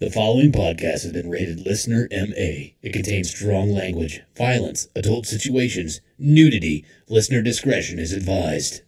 The following podcast has been rated listener MA. It contains strong language, violence, adult situations, nudity. Listener discretion is advised.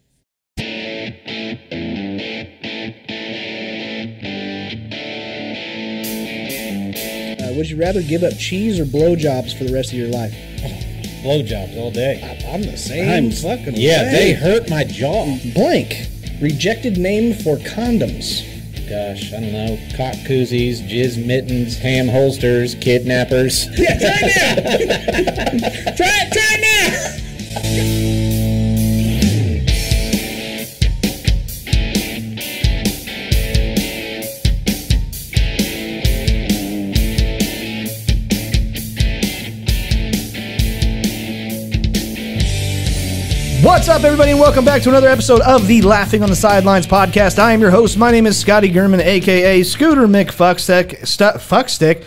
Uh, would you rather give up cheese or blowjobs for the rest of your life? Blowjobs all day. I, I'm the same. I'm fucking Yeah, same. they hurt my jaw. Blank. Rejected name for condoms. Gosh, I don't know. Cock koozies, jizz mittens, ham holsters, kidnappers. Yeah, try it now. try it. Try it now. What's up, everybody, and welcome back to another episode of the Laughing on the Sidelines podcast. I am your host. My name is Scotty Gurman, aka Scooter McFuckstick. Stu- Fuckstick.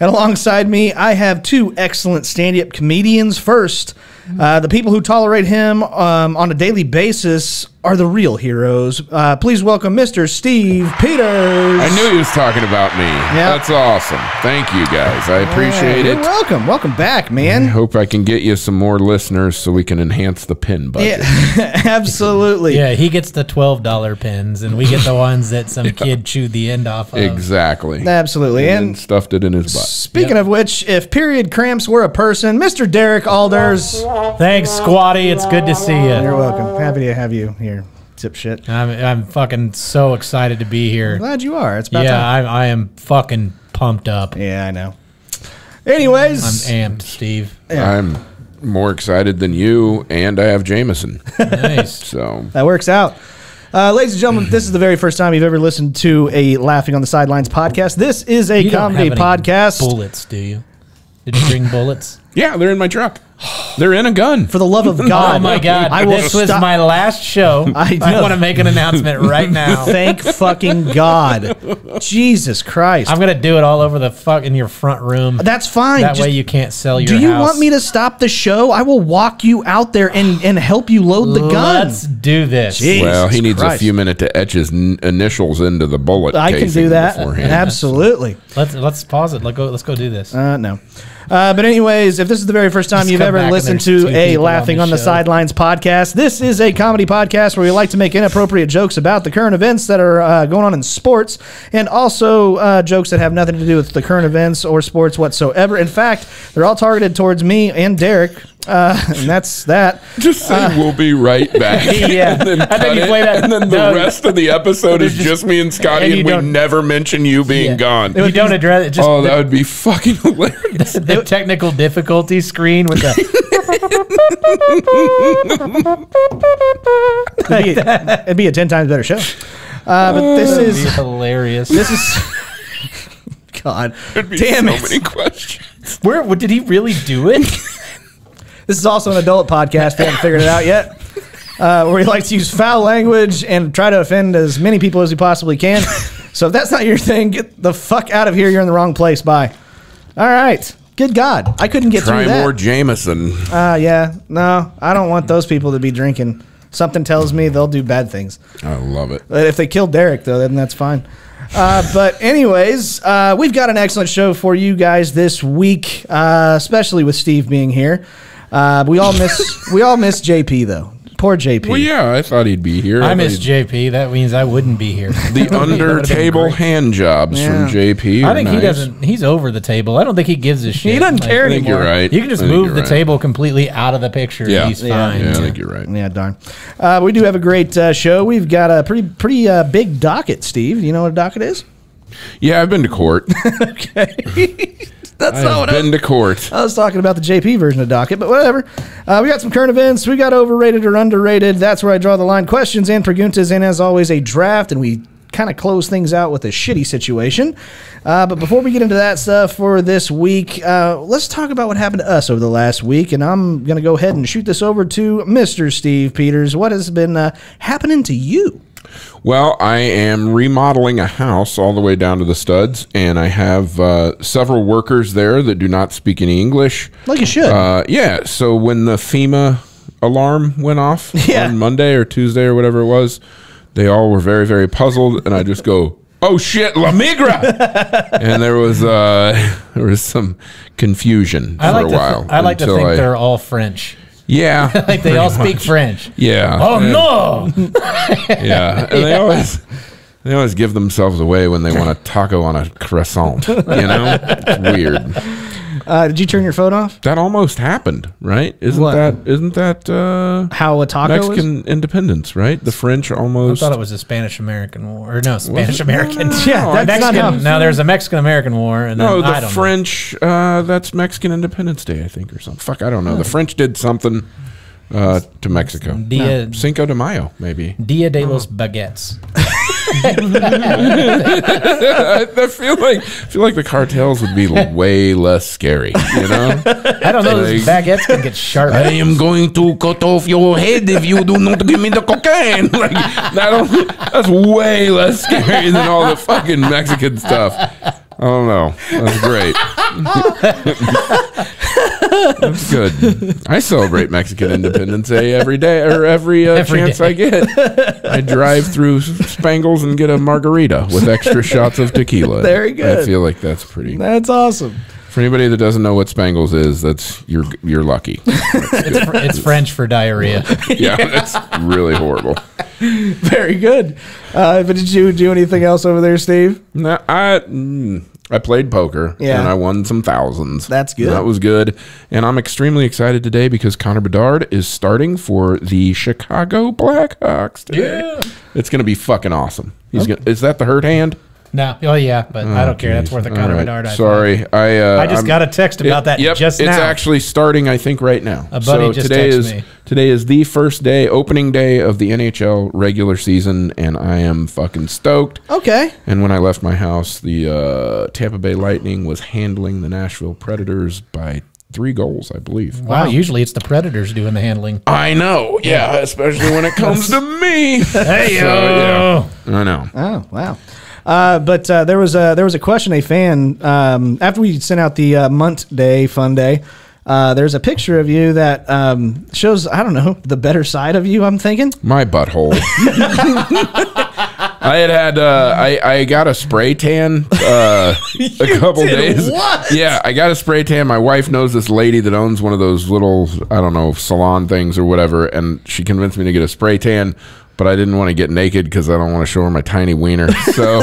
And alongside me, I have two excellent stand-up comedians. First, uh, the people who tolerate him um, on a daily basis are the real heroes. Uh, please welcome Mr. Steve Peters. I knew he was talking about me. That's awesome. Thank you guys. I appreciate You're it. welcome. Welcome back, I man. hope I can get you some more listeners so we can enhance the pin budget. Yeah, absolutely. Yeah, he gets the twelve dollar pins, and we get the ones that some kid chewed the end off of. Exactly. Absolutely. and And stuffed it in his butt. Speaking of which, if period cramps were a person, Mr. Derek Alders. Thanks, Squatty. It's good to see you. You're welcome. Happy to have you here. Zip shit. I'm I'm fucking so excited to be here. Glad you are. It's about Yeah, time. I I am fucking pumped up. Yeah, I know. Anyways, I'm amped, Steve. I'm more excited than you, and I have Jameson. Nice. So that works out. Uh, ladies and gentlemen, this is the very first time you've ever listened to a Laughing on the Sidelines podcast. This is a You don't comedy have any podcast. Bullets, do you? Did you bring bullets? yeah, they're in my truck. They're in a gun. For the love of God. oh my God! I will this was stop- my last show. I I, know. want to make an announcement right now. Thank fucking God. Jesus Christ. I'm gonna do it all over the fuck in your front room. That's fine. That Just- way you can't sell your do you house. want me to stop the show? I will walk you out there and, and help you load the gun. Let's do this. Jeez. well, he needs Christ. a few minutes to etch his n- initials into the bullet. I can do casing that. beforehand. Absolutely. Let's let's pause it. Let's go. Let's go do this. Uh, no. Uh, but anyways, if this is the very first time Just you've ever listened to a people on Laughing the on the. Sidelines podcast, this is a comedy podcast where we like to make inappropriate jokes about the current events that are uh, going on in sports, and also uh, jokes that have nothing to do with the current events or sports whatsoever. In fact, they're all targeted towards me and Derek, uh, and that's that. Just say we'll be right back. Yeah. and then, I think cut you it, play that- and then the no. rest of the episode is just, just- me and Scotty, and and, we never mention you being Yeah. gone. you don't address it. Just oh, the, that would be fucking hilarious. the technical difficulty screen with the. It'd be, it'd be a ten times better show. Uh, but this That'd is be hilarious. this is. God, There'd be damn so it! many questions. Where what, did he really do it? This is also an adult podcast. If you haven't figured it out yet, uh, where we like to use foul language and try to offend as many people as we possibly can. so if that's not your thing, get the fuck out of here. You're in the wrong place. Bye. All right. Good God, I couldn't get Try through that. more Jameson. Uh, yeah, no, I don't want those people to be drinking. Something tells me they'll do bad things. I love it. But if they kill Derek, though, then that's fine. Uh, but anyways, uh, we've got an excellent show for you guys this week, uh, especially with Steve being here. Uh, we all miss we all miss JP though. Poor JP. Well, yeah, I thought he'd be here. I thought miss he'd- JP. That means I wouldn't be here. the under table hand jobs Yeah. from JP. I are think he doesn't. He's over the table. I don't think he gives a shit. He doesn't Like, care I think anymore. you're right. You can just move the right. table completely out of the picture. Yeah. He's Yeah. fine. Yeah, I think you're right. Yeah, darn. Uh, we do have a great uh, show. We've got a pretty pretty uh, big docket. Steve, you know what a docket is? Yeah, I've been to court. That's not what I've what I been to court. I was talking about the JP version of Docket, but whatever. Uh, we got some current events. We got overrated or underrated. That's where I draw the line. Questions and preguntas, and as always, a draft, and we kind of close things out with a shitty situation. Uh, but before we get into that stuff for this week, uh, let's talk about what happened to us over the last week. And I'm going to go ahead and shoot this over to Mr. Steve Peters. What has been uh, happening to you? Well, I am remodeling a house all the way down to the studs, and I have uh, several workers there that do not speak any English. Like you should. Uh, yeah, so when the FEMA alarm went off Yeah. on Monday or Tuesday or whatever it was, they all were very, very puzzled, and I just go, oh shit, La Migra, and there was uh, there was some confusion I like for a while. Th- I like to until think I- they're all French. Yeah, Like they all speak French. yeah. Oh and- no! Yeah, and they always they always give themselves away when they want a taco on a croissant. You know, it's weird. Uh, did you turn your phone off? That almost happened, right? Isn't What? that isn't that uh, How a taco is? Mexican independence? Right? The French I almost. thought it was a Spanish American war, or no, Spanish American. Yeah, that's not Mexican. Now there's a Mexican American war, and then no, I the don't French. Uh, that's Mexican Independence Day, I think, or something. Fuck, I don't know. The French did something uh, to Mexico. know. Dia Cinco de Mayo, maybe. Dia de los Baguettes. I, I feel like I feel like the cartels would be way less scary. You know. I don't know. Those Like- baguettes can get sharp. I am going to cut off your head if you do not give me the cocaine. Like that that's way less scary than all the fucking Mexican stuff. I don't know. That's great. that's good. I celebrate Mexican Independence Day every day or every, uh, Every chance day. I get. I drive through Spangles and get a margarita with extra shots of tequila. Very good. I feel like that's pretty. That's awesome. For anybody that doesn't know what Spangles is, that's you're you're lucky. It's, fr- it's French for diarrhea. yeah, that's really horrible. Very good. Uh, but did you do anything else over there, Steve? No, I mm, I played poker Yeah. and I won some thousands. That's good. That was good, and I'm extremely excited today because Connor Bedard is starting for the Chicago Blackhawks today. Yeah. It's going to be fucking awesome. He's gonna, is that the hurt hand? No, oh yeah, but I don't care. That's worth a All Connor right. Bedard. I Sorry, I uh, I just I'm- got a text about It- that Yep, just it's now. actually starting. I think right now. A buddy so just today texted is me. today is the first day, opening day of the NHL regular season, and I am fucking stoked. Okay. And when I left my house, the uh, Tampa Bay Lightning was handling the Nashville Predators by three goals, I believe. wow, usually it's the Predators doing the handling. I know, yeah, especially when it comes to me. Hey, So, yeah, I know. Oh wow. Uh, but uh, there was a there was a question a fan um, after we sent out the uh, Munt Day Fun Day. Uh, there's a picture of you that um, shows I don't know the better side of you. I'm thinking. My butthole. I had had uh, I I got a spray tan uh, a couple days. what? Yeah, I got a spray tan. My wife knows this lady that owns one of those little I don't know salon things or whatever, and she convinced me to get a spray tan. But I didn't want to get naked because I don't want to show her my tiny wiener. So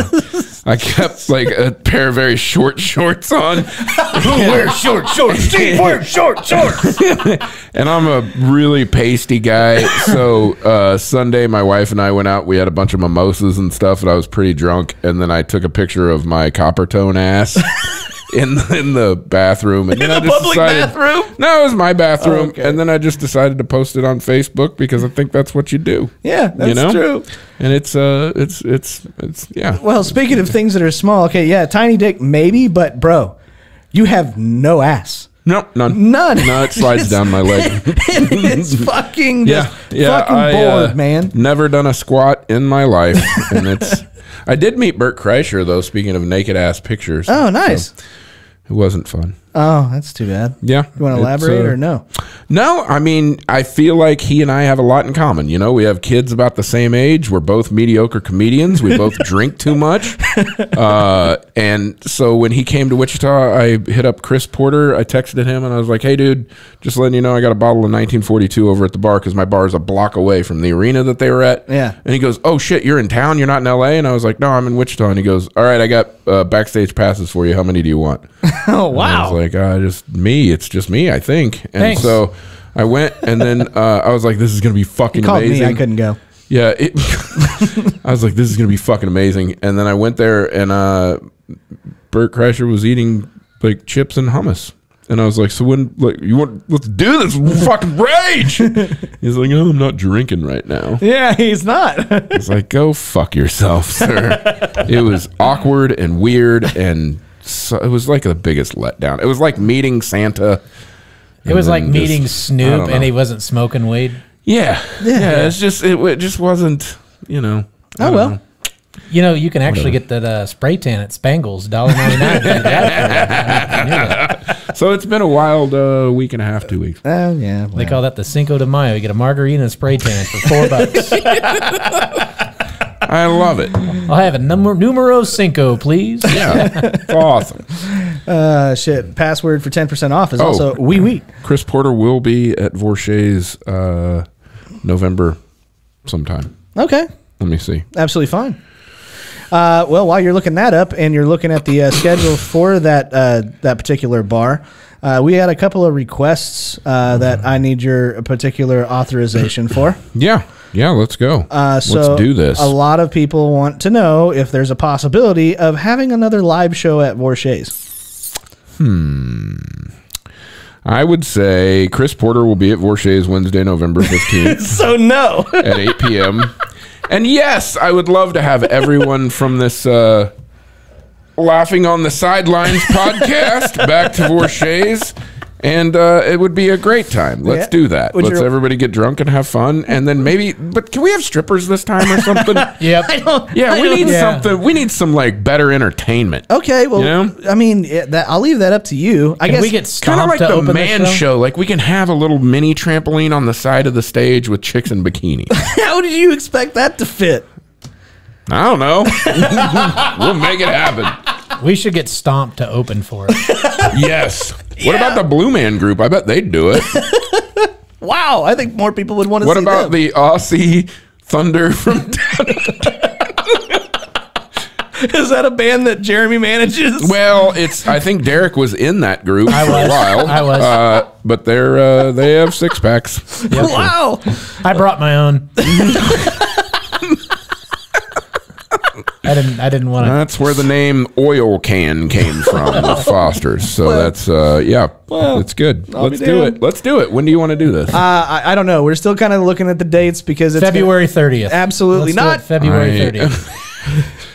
I kept like a pair of very short shorts on. Wear short, short, Steve, wear short, short. and I'm a really pasty guy. So uh, Sunday, my wife and I went out. We had a bunch of mimosas and stuff, and I was pretty drunk. And then I took a picture of my copper tone ass in in the bathroom. And then I the just public decided, bathroom? No, it was my bathroom. Okay. And then I just decided to post it on Facebook because I think that's what you do. Yeah, that's you know? true. And it's uh, it's it's it's yeah. Well, speaking of things that are small, okay, yeah, tiny dick maybe, but bro, you have no ass. No, none. None. No, it slides down my leg. it's fucking yeah, yeah. fucking I, bored, uh, man. Never done a squat in my life, and it's. I did meet Bert Kreischer though. Speaking of naked ass pictures. Oh, nice. So it wasn't fun. Oh, that's too bad. Yeah. You want to elaborate uh, or no? No, I mean, I feel like he and I have a lot in common. You know, we have kids about the same age. We're both mediocre comedians. We both drink too much. Uh, and so when he came to Wichita, I hit up Chris Porter. I texted him and I was like, hey, dude, just letting you know I got a bottle of 1942 over at the bar because my bar is a block away from the arena that they were at. Yeah. And he goes, oh, shit, you're in town? You're not in LA? And I was like, no, I'm in Wichita. And he goes, all right, I got uh, backstage passes for you. How many do you want? Oh was like, uh, just me. It's just me, I think. And Thanks. so I went, and then uh, I was like, this is going to be fucking Called amazing. me, I couldn't go. Yeah. It, I was like, this is going to be fucking amazing. And then I went there, and uh, Bert Kreischer was eating like chips and hummus. And I was like, so when, like, you want, let's do this, fucking rage. He's like, no, I'm not drinking right now. Yeah, he's not. It's like, go fuck yourself, sir. it was awkward and weird, and so, it was like the biggest letdown. It was like meeting Santa. It was like meeting just- Snoop, and he wasn't smoking weed. Yeah, yeah, It's just it, it just wasn't, you know. I Oh well. know. You know, you can actually get that uh, spray tan at Spangles, dollar ninety nine. So it's been a wild uh, week and a half, two weeks. Oh yeah. They call that the Cinco de Mayo. You get a margarita and a spray tan for four bucks. I I love it. I'll have a number numero cinco, please. Yeah, it's awesome. Uh, shit. Password for 10% off is Oh. also wee wee. Chris Porter will be at Vorshay's uh, November sometime. Okay. Let me see. Absolutely fine. Uh, well, while you're looking that up and you're looking at the uh, schedule for that uh, that particular bar, uh, we had a couple of requests uh, that I need your particular authorization for. Yeah, yeah. Let's go. Uh, so let's do this. A lot of people want to know if there's a possibility of having another live show at Vorshay's. Hmm. I would say Chris Porter will be at Vorshay's Wednesday, November fifteenth. So no. at 8 p.m. And yes, I would love to have everyone from this uh, Laughing on the Sidelines podcast back to Vorshay's. And uh, it would be a great time. Let's Yeah. do that. Would Let's you- everybody get drunk and have fun. And then maybe, but can we have strippers this time or something? Yep. yeah, we need Yeah. something. We need some like better entertainment. Okay, well, You know? I mean, it, that, I'll leave that up to you. I Can guess we get Kind of stomped like to the open man the show. show? Like we can have a little mini trampoline on the side of the stage with chicks in bikinis. how did you expect that to fit? I don't know. we'll make it happen. We should get stomped to open for it. Yes. What about the Blue Man Group? I bet they'd do it. Wow, I think more people would want to What see about them. the Aussie Thunder from? Down and Is that a band that Jeremy manages? well, it's. I think Derek was in that group I for a was. while. I was. Uh, but they're uh, they have six packs. Wow. I brought my own. I didn't. I didn't want to. That's where the name Oil Can came from, with Foster's. So that's uh, yeah, it's good. I'll Let's do damned. it. Let's do it. When do you want to do this? Uh, I, I don't know. We're still kind of looking at the dates because it's February thirtieth. Absolutely Let's do it not. February thirtieth.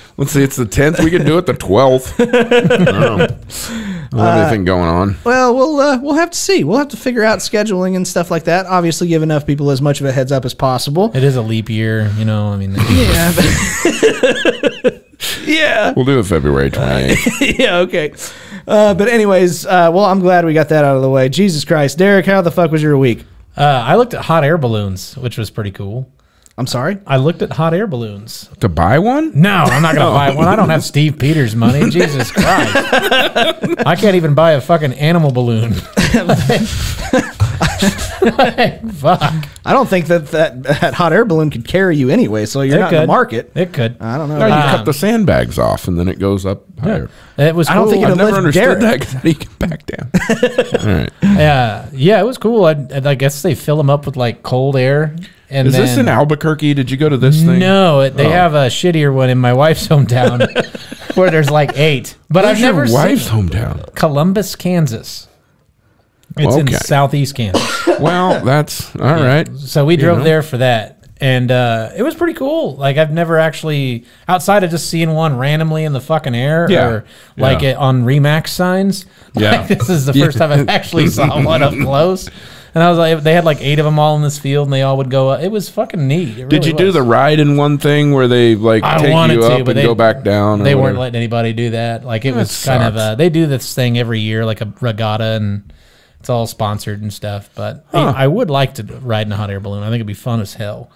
Let's see. It's the tenth. We could do it the twelfth. I don't know. I don't have anything going on. Well, we'll uh, we'll have to see. We'll have to figure out scheduling and stuff like that. Obviously, give enough people as much of a heads up as possible. It is a leap year, you know. I mean, Yeah. yeah. We'll do it February twenty eighth. yeah. Okay. Uh, but anyways, uh, well, I'm glad we got that out of the way. Jesus Christ, Derek, how the fuck was your week? uh, I looked at hot air balloons, which was pretty cool. I'm sorry. I looked at hot air balloons. to buy one. No, I'm not gonna buy one. I don't have Steve Peters money. Jesus Christ, I can't even buy a fucking animal balloon. Fuck, I don't think that, that that hot air balloon could carry you anyway, so you're It not in the could. market. it could. I don't know. No, you Um, cut the sandbags off and then it goes up higher. It was. I don't cool. think I've it'd never lift understood Derek. that because how do you get back down? All right. Yeah, yeah, it was cool. I, I guess they fill them up with like cold air. And Is this in Albuquerque? Did you go to this thing? No, they Oh. have a shittier one in my wife's hometown where there's like eight. But Where's I've never your wife's seen hometown. Columbus, Kansas. It's in southeast Kansas. Well, that's all right. So we drove know. there for that. And uh, it was pretty cool. Like I've never actually outside of just seeing one randomly in the fucking air Yeah. or like Yeah. it on Remax signs. Yeah. Like, this is the first time I've actually saw one up close. And I was like, they had like eight of them all in this field, and they all would go. Up. It was fucking neat. It Did really you do the ride in one thing where they like I take you up but and they- go back down? They weren't letting anybody do that. Like it That was kind of sucks. uh they do this thing every year, like a regatta, and it's all sponsored and stuff. But Huh. I would like to ride in a hot air balloon. I think it'd be fun as hell.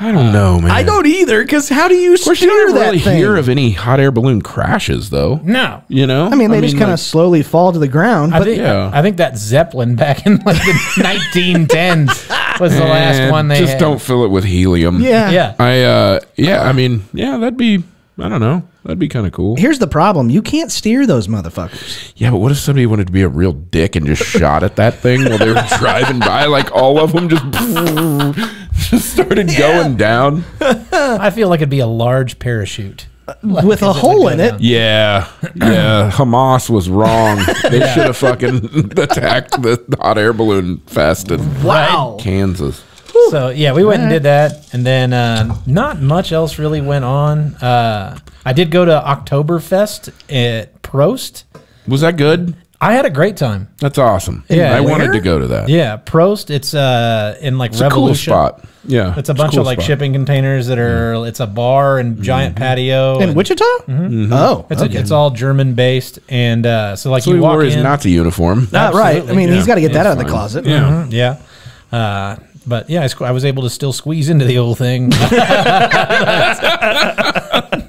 I don't know, man. I don't either, because how do you Of course, you steer don't that really thing? hear of any hot air balloon crashes, though. No, You know, I mean, they just kind of like- slowly fall to the ground. I But think yeah. I think that Zeppelin back in like the 1910s was the last one they just had. don't fill it with helium. yeah, Yeah, I uh yeah, I mean, yeah, that'd be I don't know. That'd be kind of cool. Here's the problem: you can't steer those motherfuckers. Yeah, but what if somebody wanted to be a real dick and just shot at that thing while they were driving by? Like all of them just just started going down. I feel like it'd be a large parachute. with a hole in it. down? Yeah, yeah. Hamas was wrong. They should have fucking attacked the hot air balloon fest in Wow. Kansas. So yeah, we went and did that, and then uh, not much else really went on. Uh, I did go to Oktoberfest at Prost. Was that good? I had a great time. That's awesome. Yeah. I wanted to go to that. Yeah, Prost. It's uh in like It's a cool Revolution. spot. Yeah, It's a bunch cool of like spot. shipping containers that are. It's a bar and giant patio. In and Wichita? Mm-hmm. Oh, It's, okay. a, it's all German based, and uh, so like So you he walk wore his in. Nazi uniform. Not right. I Absolutely, mean, he's got to get that It's out of the fine. closet. Yeah. Mhm, yeah. Uh, but yeah, I, I was able to still squeeze into the old thing.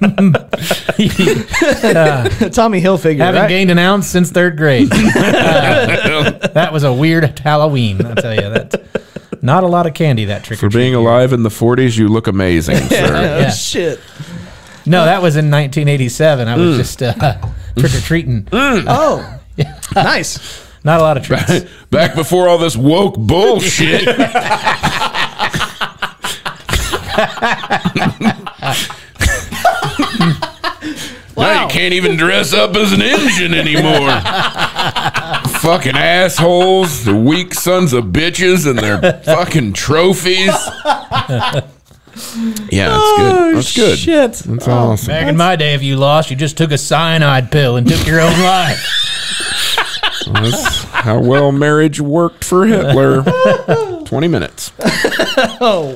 Tommy Hilfiger. Haven't right? gained an ounce since third grade. Uh, that was a weird Halloween. I tell you that. Not a lot of candy that trick For or treat. For being alive in the 40s, you look amazing, sir. Yeah. Oh, shit. No, that was in 1987. I was just uh, trick or treating. Oh, nice. Not a lot of treats. Back before all this woke bullshit. Now you can't even dress up as an engine anymore. fucking assholes, the weak sons of bitches and their fucking trophies. Yeah, that's oh, good. That's good. Shit. That's oh, awesome. Back in my day, if you lost, you just took a cyanide pill and took your own life. That's how well marriage worked for Hitler. 20 minutes. Oh,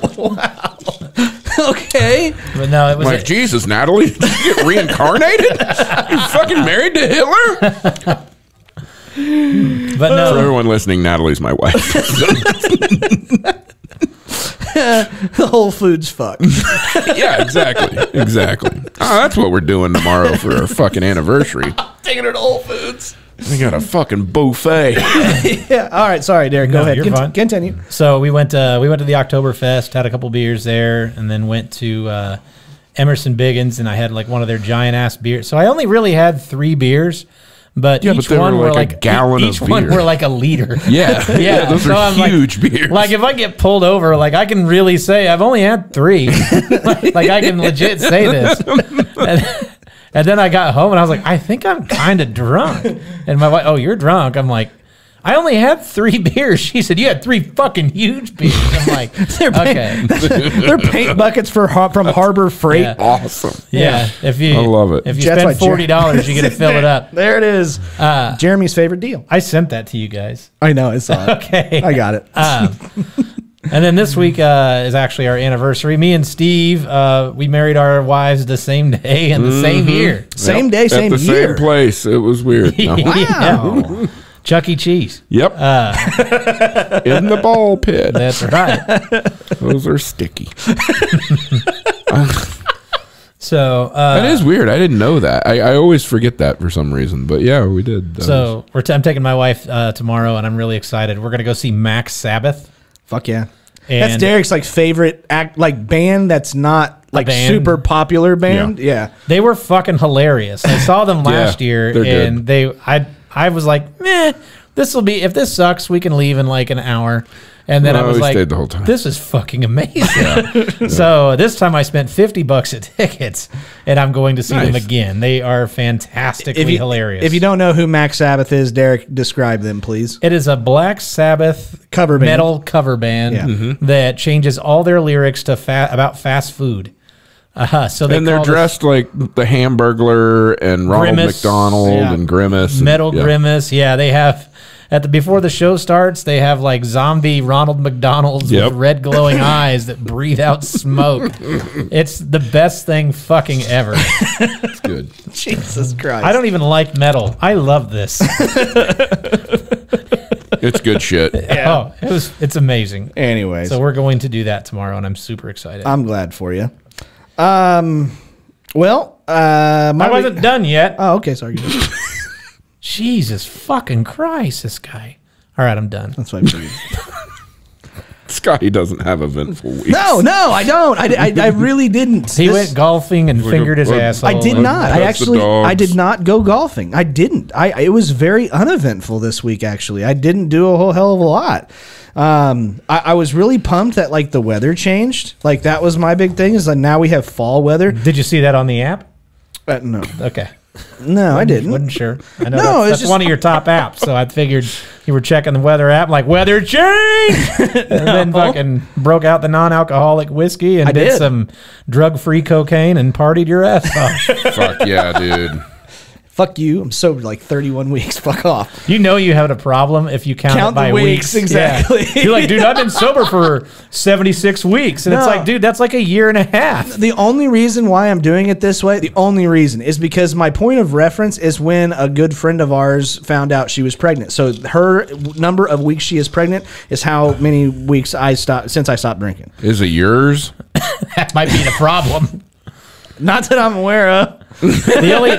Okay. But no, it was. like, Jesus, Natalie, did you get reincarnated? You're fucking married to Hitler? but no. For everyone listening, Natalie's my wife. The Whole Foods fuck. yeah, exactly. Exactly. Oh, that's what we're doing tomorrow for our fucking anniversary. Taking her to Whole Foods. We got a fucking buffet. Yeah. All right. Sorry, Derek. Go No, ahead. you're Cont- fine. Continue. So we went uh, we went to the Oktoberfest, had a couple beers there, and then went to uh, Emerson Biggins, and I had like one of their giant ass beers. So I only really had three beers, but Yeah, each but they one were were like a like gallon each of one beer. were like a liter. Yeah. Yeah, those so are I'm like- huge beers. Like if I get pulled over, like I can really say I've only had three. like, I can legit say this. And, and then I got home and I was like, I think I'm kind of drunk. And my wife, oh, you're drunk. I'm like, I only had three beers. She said, you had three fucking huge beers. I'm like, okay, They're paint buckets for har- from Harbor Freight. Yeah. awesome. yeah. If you, I love it. If you That's spend Jer- forty dollars, you get to fill it up. There it is. Uh, Jeremy's favorite deal. I sent that to you guys. I know. I saw it. Okay. I got it. Um, and then this week uh, is actually our anniversary. Me and Steve, uh, we married our wives the same day and the same year. same day, same At the year. same place. It was weird. No. Yeah. Chuck E. Cheese. Yep. In the ball pit. That's right. Those are sticky. So, uh, That is weird. I didn't know that. I, I always forget that for some reason. But yeah, we did. That was- so we're t- I'm taking my wife uh, tomorrow, and I'm really excited. We're gonna go see Mac Sabbath. Fuck yeah. that's Derek's like favorite act like band that's not like band? super popular band. Yeah. They were fucking hilarious. I saw them last year, they're good. and they I I was like, meh, this will be if this sucks, we can leave in like an hour. And then No, I was like, stayed the whole time. this is fucking amazing. so this time I spent fifty bucks at tickets, and I'm going to see them again. They are fantastically If you, hilarious. if you don't know who Mac Sabbath is, Derek, describe them, please. It is a Black Sabbath Cover band. metal cover band Yeah. Mm-hmm. that changes all their lyrics to fa- about fast food. Uh, so they and they're call this dressed like the Hamburglar and Ronald Grimace. McDonald Yeah. and Grimace. and- Metal yeah. Grimace. Yeah, they have at the before the show starts, they have like zombie Ronald McDonald's Yep. with red glowing eyes that breathe out smoke. it's the best thing fucking ever. It's good. Jesus Christ. I don't even like metal. I love this. It's good shit. Oh, it was it's amazing. Anyways, So we're going to do that tomorrow, and I'm super excited. I'm glad for you. Um, well, uh, my I wasn't done yet. Oh, okay. Sorry. Jesus fucking Christ, this guy. All right, I'm done. That's what I figured. Scotty doesn't have eventful weeks. No, no, I don't. I, I, I really didn't. He This- went golfing and fingered his well, asshole. I did not. I actually. I did not go golfing. I didn't. I it was very uneventful this week. Actually, I didn't do a whole hell of a lot. Um, I, I was really pumped that like the weather changed. Like that was my big thing. Is that now we have fall weather. Did you see that on the app? Uh, no, Okay. No, I didn't. Wasn't sure. I know No, that's, that's just- one of your top apps, so I figured you were checking the weather app, like weather change, and then fucking broke out the non-alcoholic whiskey and did, did. some drug-free cocaine and partied your ass off. Fuck yeah, dude. Fuck you. I'm sober like 31 weeks. Fuck off. You know you have a problem if you count, Count it by the weeks, weeks. exactly. Yeah. You're like, dude, I've been sober for 76 weeks. And it's like, dude, that's like a year and a half. The only reason why I'm doing it this way, the only reason is because my point of reference is when a good friend of ours found out she was pregnant. So her number of weeks she is pregnant is how many weeks I stopped since I stopped drinking. Is it yours? That might be the problem. Not that I'm aware of. The only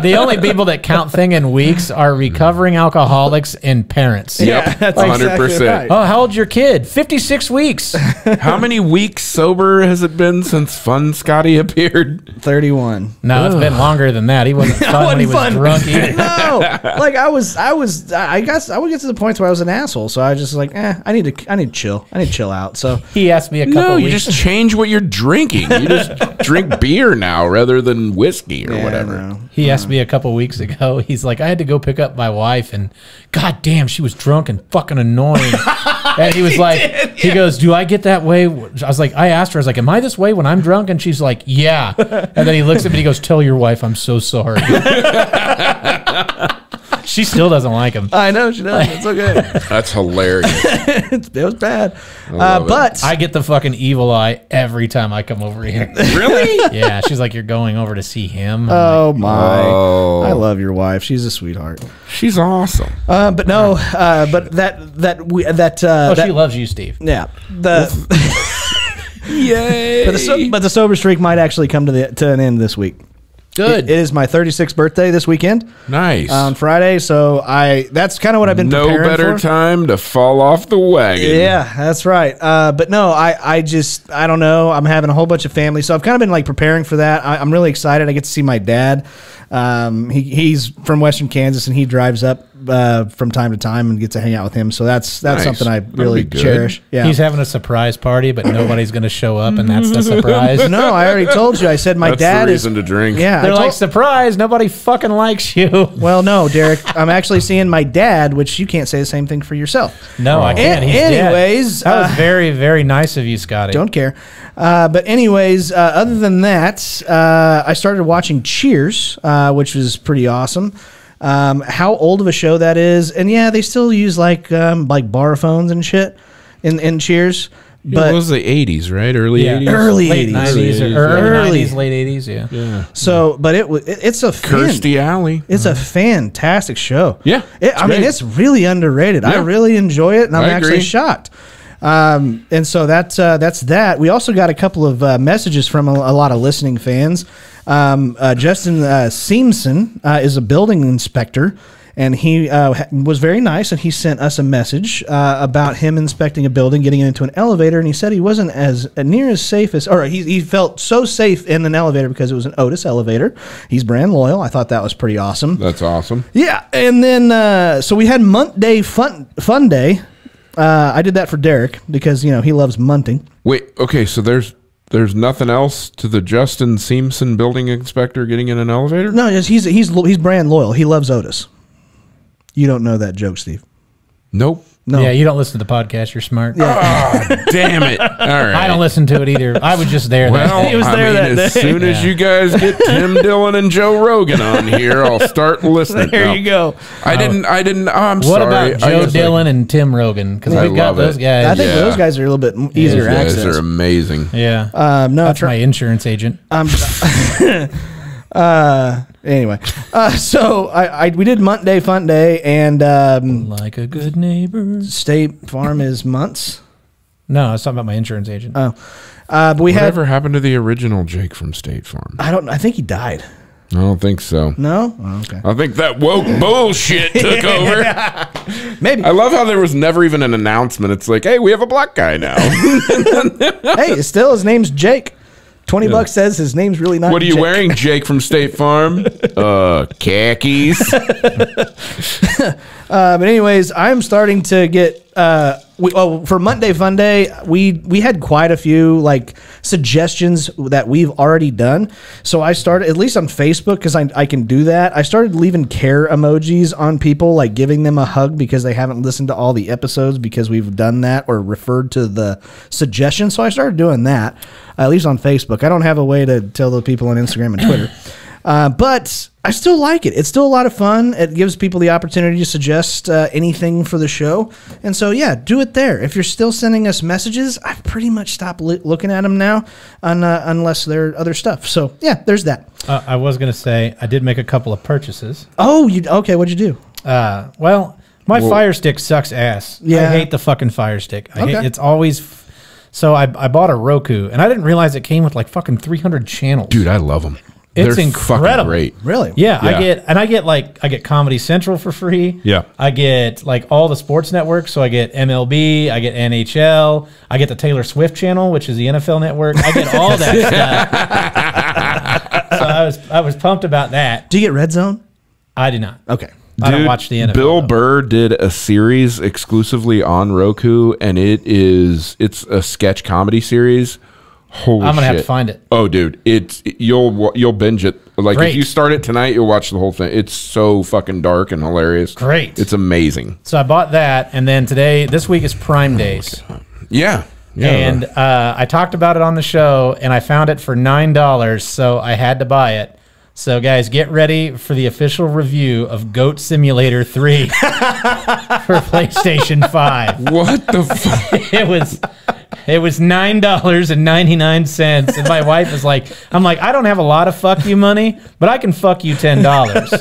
the only people that count thing in weeks are recovering alcoholics and parents. Yep, that's 100%. exactly right. Oh, how old's your kid? 56 weeks. How many weeks sober has it been since Fun Scotty appeared? 31. No, it's been longer than that. He wasn't fun when he was fun. drunk either. no, like I was, I was, I guess I would get to the point where I was an asshole. So I was just like, eh, I need to, I need to chill. I need to chill out. So He asked me a couple No, you weeks. just change what you're drinking. You just drink beer now rather than whiskey or Yeah, whatever. know. He asked me a couple weeks ago. He's like, I had to go pick up my wife, and god damn, she was drunk and fucking annoying. and he was like, he goes, "Do I get that way?" I was like, I asked her, I was like, "Am I this way when I'm drunk?" And she's like, "Yeah." And then he looks at me, and he goes, "Tell your wife I'm so sorry." she still doesn't like him. I know she does. It's okay. That's hilarious. it was bad. Uh, love it. but I get the fucking evil eye every time I come over here. really? yeah, she's like, "You're going over to see him." I'm oh my, Oh. I love your wife. She's a sweetheart. She's awesome. Uh, but no, uh, but that that we that uh, like, oh, that, she loves you, Steve. yeah the Yay. but the, so, but the sober streak might actually come to the to an end this week. Good. It is my 36th birthday this weekend nice. on Friday, so I that's kind of what I've been no preparing better for. time to fall off the wagon. Yeah, that's right. Uh, but no, I, I just, I don't know. I'm having a whole bunch of family. So I've kind of been like preparing for that. I, I'm really excited. I get to see my dad. Um, he, he's from Western Kansas and he drives up uh, from time to time and get to hang out with him. So that's, that's Nice. something I really cherish. Yeah. He's having a surprise party, but nobody's going to show up, and that's the surprise. no, I already told you. I said my That's dad the is. reason to drink. Yeah. They're like, surprise, nobody fucking likes you. well, no, Derek. I'm actually seeing my dad, which you can't say the same thing for yourself. No, I can't. A- He's dead. anyways, that was uh, very, very nice of you, Scotty. Don't care. Uh, but anyways, uh, other than that, uh, I started watching Cheers, uh, which was pretty awesome. Um, how old of a show that is, and yeah, they still use like um, like bar phones and shit in in Cheers. it was the 80s, right? Early Yeah. 80s? Early late 80s. nineties Early early 80s. nineties, late eighties. Yeah. yeah. so, but it was it, it's a fan, Kirstie Alley. it's a fantastic show. Yeah, It, it's I mean, it's really underrated. I really enjoy it, and I'm I actually agree. shocked. Um, and so that's uh, that's that. We also got a couple of uh, messages from a, a lot of listening fans. Um, uh, Justin uh, Seamson uh, is a building inspector. And he uh, was very nice, and he sent us a message uh, about him inspecting a building, getting into an elevator, and he said he wasn't as uh, near as safe as, or he, he felt so safe in an elevator because it was an Otis elevator. He's brand loyal. I thought that was pretty awesome. That's awesome. Yeah, and then uh, so we had Munt Day Fun Fun Day. Uh, I did that for Derek because you know he loves munting. Wait, okay, so there's there's nothing else to the Justin Seamson building inspector getting in an elevator? No, he's he's he's brand loyal. He loves Otis. You don't know that joke, Steve. Nope. No. Yeah, you don't listen to the podcast. You're smart. Ah, damn it. All right. I don't listen to it either. I was just there. that Well, day. He was I there mean, that as day. soon as you guys get Tim Dillon and Joe Rogan on here, I'll start listening. There No. you go. I didn't. I didn't. Oh, I'm what sorry. about Joe guess I- Dillon and Tim Rogan? Because I we've got love those it. guys. I think Yeah. those guys are a little bit m- easier Those guys access. are amazing. yeah, um, no, that's try- my insurance agent. Um, uh, anyway, uh, so I, I we did Munt Day Fun Day, and um, Like a good neighbor. State Farm is months. No, I was talking about my insurance agent. Oh, uh, but we had. Whatever happened to the original Jake from State Farm? I don't. I think he died. I don't think so. No. Oh, okay. I think that woke bullshit took over. Maybe. I love how there was never even an announcement. It's like, hey, we have a black guy now. hey, still his name's Jake. Twenty bucks says his name's really not. what are you Jake. wearing, Jake from State Farm? Uh, khakis. Uh, but anyways, I'm starting to get. Uh, we, oh, for Monday Fun Day, we we had quite a few like suggestions that we've already done. So I started at least on Facebook because I I can do that. I started leaving care emojis on people, like giving them a hug because they haven't listened to all the episodes because we've done that or referred to the suggestions. So I started doing that at least on Facebook. I don't have a way to tell the people on Instagram and Twitter. Uh, but I still like it. It's still a lot of fun. It gives people the opportunity to suggest uh, anything for the show. And so, yeah, do it there. If you're still sending us messages, I've pretty much stopped li- looking at them now, un- uh, unless they're other stuff. So, yeah, there's that. Uh, I was going to say I did make a couple of purchases. Oh, you okay? What'd you do? Uh, well, my Fire Stick sucks ass. Yeah. I hate the fucking Fire Stick. I hate, Okay. it's always. F- so I, I bought a Roku, and I didn't realize it came with like fucking 300 channels. Dude, I love them. It's They're incredible. Fucking great. Really? Yeah, Yeah. I get and I get like I get Comedy Central for free. Yeah. I get like all the sports networks. So I get MLB, I get NHL, I get the Taylor Swift channel, which is the NFL network. I get all that stuff. so I was I was pumped about that. Do you get Red Zone? I do not. Okay. I don't watch the NFL. Bill though. Burr did a series exclusively on Roku, and it is it's a sketch comedy series. Holy I'm gonna have to find it. Oh, dude, it's you'll you'll binge it. Like Great. if you start it tonight, you'll watch the whole thing. It's so fucking dark and hilarious. Great. It's amazing. So I bought that, and then today, this week is Prime Days, Yeah. Yeah. and uh, I talked about it on the show, and I found it for nine dollars, so I had to buy it. So guys, get ready for the official review of Goat Simulator Three for PlayStation Five. what the fuck? It was. It was nine dollars and ninety nine cents, and my wife is like, "I'm like, I don't have a lot of fuck you money, but I can fuck you ten dollars."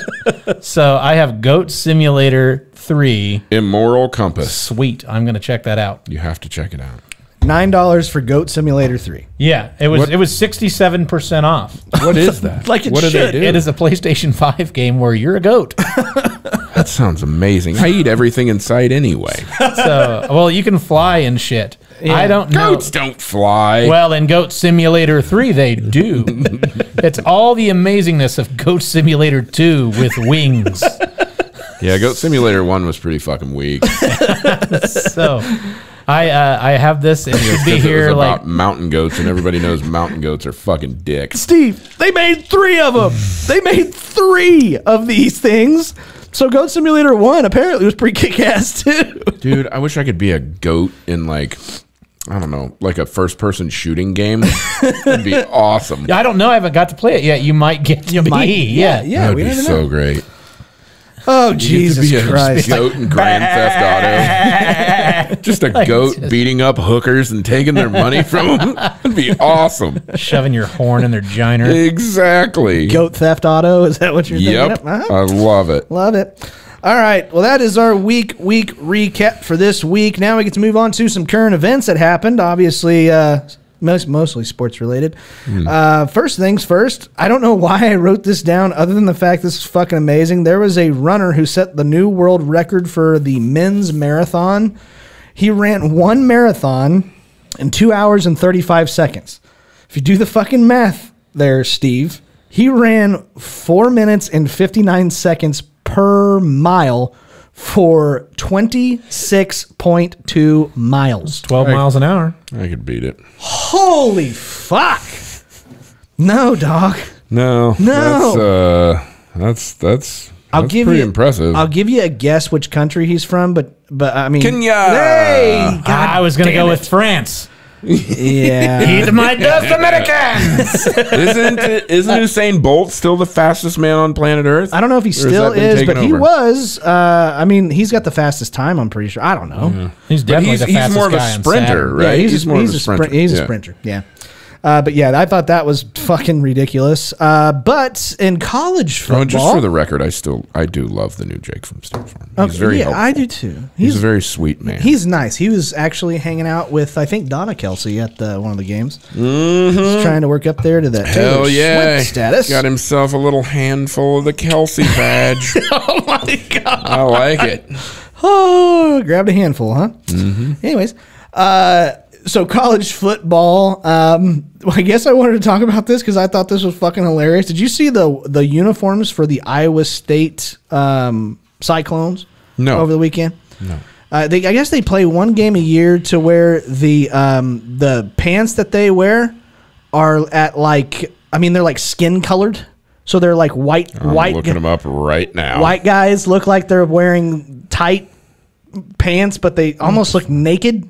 so I have Goat Simulator Three. Immoral Compass. Sweet, I'm gonna check that out. You have to check it out. Nine dollars for Goat Simulator Three. Yeah, it was What- it was sixty seven percent off. What is that? Like it what do they should. do? It is a PlayStation Five game where you're a goat. That sounds amazing. I eat everything in sight anyway. So, well, you can fly and shit. I don't know. Goats don't fly. Well, in Goat Simulator 3, they do. it's all the amazingness of Goat Simulator 2 with wings. yeah, Goat Simulator 1 was pretty fucking weak. So, I uh, I have this. It should be Because it was here about like mountain goats, and everybody knows mountain goats are fucking dicks. Steve, they made three of them. they made three of these things. So Goat Simulator One apparently was pretty kick ass too. Dude, I wish I could be a goat in like I don't know, like a first person shooting game. That'd be awesome. I don't know. I haven't got to play it yet. You might get to be. yeah. yeah, That'd we be never so know. great. Oh You get to Jesus be a Christ! goat in Grand Theft Auto. Just a goat just- beating up hookers and taking their money from them. That'd be awesome. Shoving your horn in their giner. Exactly. Goat Theft Auto. Is that what you're Yep. thinking? Of? I love it. Love it. All right. Well, that is our week week recap for this week. Now we get to move on to some current events that happened. Obviously, uh, most mostly sports related. Uh, first things first. I don't know why I wrote this down, other than the fact this is fucking amazing. There was a runner who set the new world record for the men's marathon. He ran one marathon in two hours and thirty five seconds. If you do the fucking math there, Steve, he ran four minutes and 59 seconds per mile for 26.2 miles. 12 miles an hour. I could beat it. Holy fuck! No, dog. No. No. That's uh that's that's I'll that's give pretty you impressive. I'll give you a guess which country he's from, but but I mean, Kenya. Hey, God I was going to go it. with France. Yeah. Eat my dust, Americans. isn't isn't Usain Bolt still the fastest man on planet Earth? I don't know if he still that is, taken but he over? was. Uh, I mean, he's got the fastest time. I'm pretty sure. I don't know. He's But definitely he's, the he's more of a sprinter, right? Yeah, he's, more he's, of a sprinter. sprinter. He's a sprinter. Yeah. Uh, but yeah, I thought that was fucking ridiculous. Uh, but in college football, Oh, just for the record, I still I do love the new Jake from State Farm. He's Okay, very yeah, helpful. I do too. He's, He's a very sweet man. he's nice. He was actually hanging out with I think Donna Kelce at the, one of the games. He's trying to work up there to that Mm-hmm. Hell yeah! Swift status. Got himself a little handful of the Kelsey badge. oh my god! I like it. Oh, grabbed a handful, huh? Mm-hmm. Anyways, uh, so college football. Um, I guess I wanted to talk about this because I thought this was fucking hilarious. Did you see the the uniforms for the Iowa State um, Cyclones? No. over the weekend. No. Uh, they, I guess they play one game a year to where the um, the pants that they wear are at like I mean they're like skin colored, so they're like white I'm white looking them up right now. white guys look like they're wearing tight pants, but they almost look naked.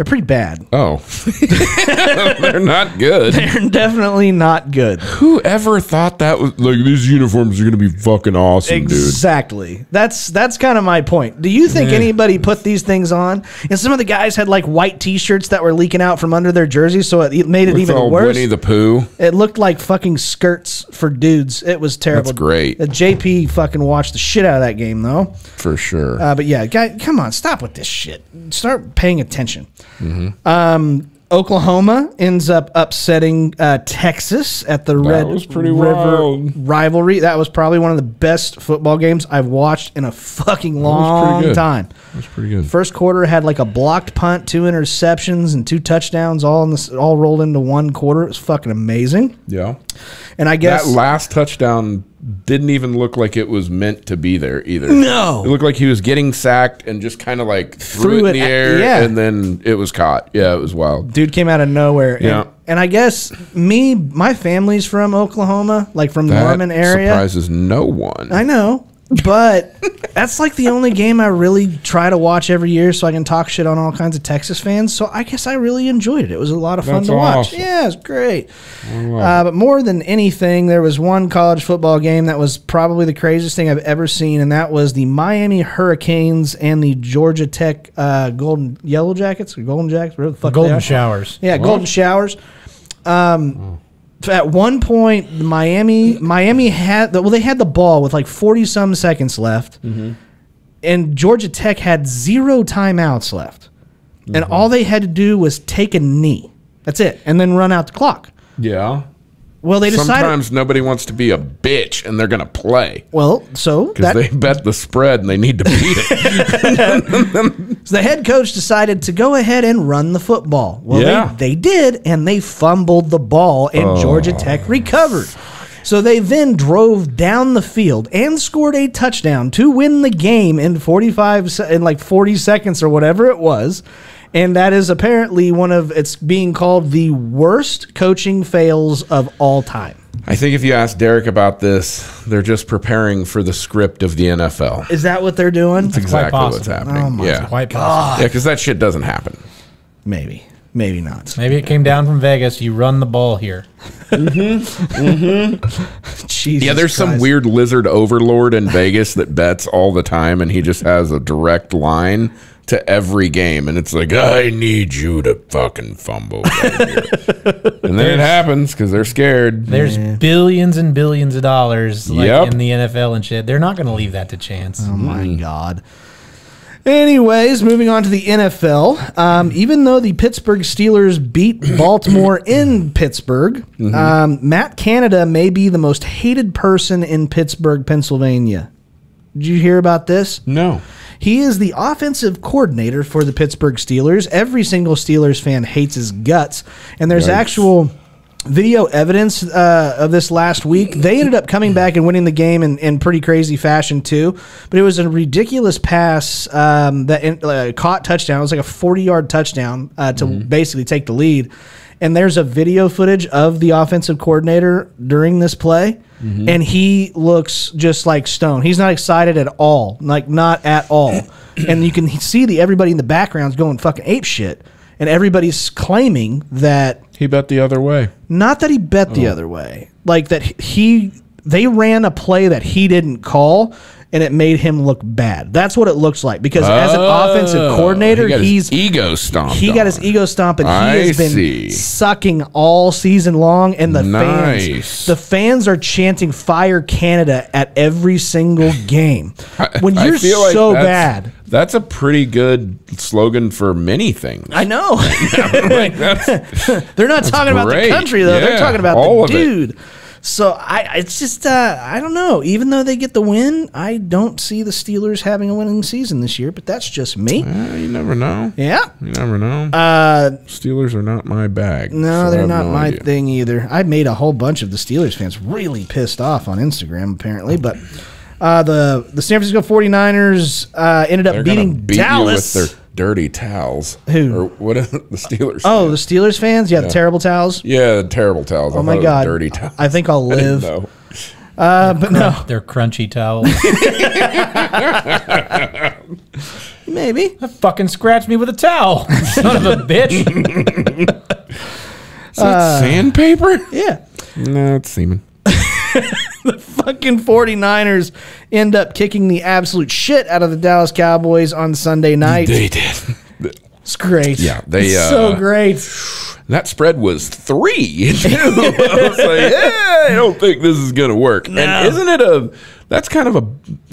They're pretty bad. Oh, they're not good. They're definitely not good. Whoever thought that was like these uniforms are going to be fucking awesome, dude? Exactly. That's that's kind of my point. Do you think anybody put these things on? And some of the guys had like white T-shirts that were leaking out from under their jerseys, so it made it It's even worse. Winnie the Pooh. it looked like fucking skirts for dudes. It was terrible. That's great. The JP fucking watched the shit out of that game though. For sure. Uh, but yeah, guy, come on, stop with this shit. Start paying attention. Mm-hmm. Um, Oklahoma ends up upsetting uh, Texas at the Red was pretty River wild. rivalry. That was probably one of the best football games I've watched in a fucking long time. That's pretty good. First quarter had like a blocked punt, two interceptions, and two touchdowns all in this, all rolled into one quarter. It was fucking amazing. yeah. And I guess That last touchdown didn't even look like it was meant to be there either. No. It looked like he was getting sacked and just kind of like threw, Threw it in the at- air yeah. and then it was caught. Yeah, it was wild. dude came out of nowhere. And, Yeah. and I guess me, my family's from Oklahoma, like from That Norman area. surprises no one. I know, but that's like the only game I really try to watch every year, so I can talk shit on all kinds of Texas fans. So I guess I really enjoyed it. It was a lot of fun That's to watch. awesome. Yeah, it's great. Uh, but more than anything, there was one college football game that was probably the craziest thing I've ever seen, and that was the Miami Hurricanes and the Georgia Tech uh, Golden Yellow Jackets or Golden Jackets, whatever the fuck Golden showers. Yeah, Golden Showers. Um, at one point, Miami Miami had the, well, they had the ball with like forty some seconds left, mm-hmm. and Georgia Tech had zero timeouts left, and mm-hmm. all they had to do was take a knee. That's it, and then run out the clock. yeah. Well, they decided. Sometimes nobody wants to be a bitch and they're going to play well, so because that, they bet the spread and they need to beat it. So the head coach decided to go ahead and run the football. Well, Yeah. Oh. they, they did, and they fumbled the ball, and oh. Georgia Tech recovered. So they then drove down the field and scored a touchdown to win the game in 45 in like 40 seconds or whatever it was. And that is apparently one of it's being called the worst coaching fails of all time. I think if you ask Derek about this, they're just preparing for the script of the NFL. Is that what they're doing? That's exactly what's happening. Oh my yeah. Quite possible. Yeah, because that shit doesn't happen. Maybe. Maybe not. Maybe it came down from Vegas. You run the ball here. Mm-hmm. Mm-hmm. Jesus Yeah, there's some weird lizard overlord in Vegas that bets all the time, and he just has a direct line to every game, and it's like, I need you to fucking fumble, right and then it happens because they're scared. There's billions and billions of dollars like Yep. in the NFL and shit. They're not going to leave that to chance. Oh my God. Anyways, moving on to the NFL. Um, even though the Pittsburgh Steelers beat Baltimore in Pittsburgh, um, Matt Canada may be the most hated person in Pittsburgh, Pennsylvania. Did you hear about this? No, He is the offensive coordinator for the Pittsburgh Steelers. Every single Steelers fan hates his guts. And there's Yikes. actual video evidence uh, of this last week. They ended up coming back and winning the game in, in pretty crazy fashion, too. But it was a ridiculous pass um, that in, uh, caught touchdown. It was like a 40 yard touchdown uh, to basically take the lead. And there's a video footage of the offensive coordinator during this play. Mm-hmm. And he looks just like stone. He's not excited at all, like not at all. and you can see the everybody in the background's going fucking ape shit, and everybody's claiming that he bet the other way. not that he bet the oh. other way, like that he they ran a play that he didn't call, and it made him look bad. That's what it looks like because as an offensive Oh, coordinator, he got his he's ego stomped. he got his ego stomp and he I has been see. sucking all season long and the Nice. fans the fans are chanting fire Canada at every single game. When you're like so that's- bad. That's a pretty good slogan for many things. I know. Like, They're not talking about the country though. They're talking about all the of it. So I it's just uh, I don't know. Even though they get the win, I don't see the Steelers having a winning season this year, but that's just me. You never know. Yeah. You never know. Uh Steelers are not my bag. No, so they're not no my idea. thing either. I made a whole bunch of the Steelers fans really pissed off on Instagram, apparently. But uh, the the San Francisco 49ers uh, ended up They're beating beat Dallas. with their dirty towels. Who? Or what? Is it? The Steelers. oh, the Steelers fans? Yeah, the terrible towels. yeah, the terrible towels. Oh my God. dirty towels. I think I'll live. know. Uh, but no. They're crunchy towels. Maybe. Fucking scratch me with a towel, son of a bitch. Is that sandpaper? Yeah. No, it's semen. The fucking 49ers end up kicking the absolute shit out of the Dallas Cowboys on Sunday night. They did. It's great. Yeah, they, uh, so great. That spread was three. I was like, yeah, I don't think this is gonna work. And isn't it a? That's kind of a.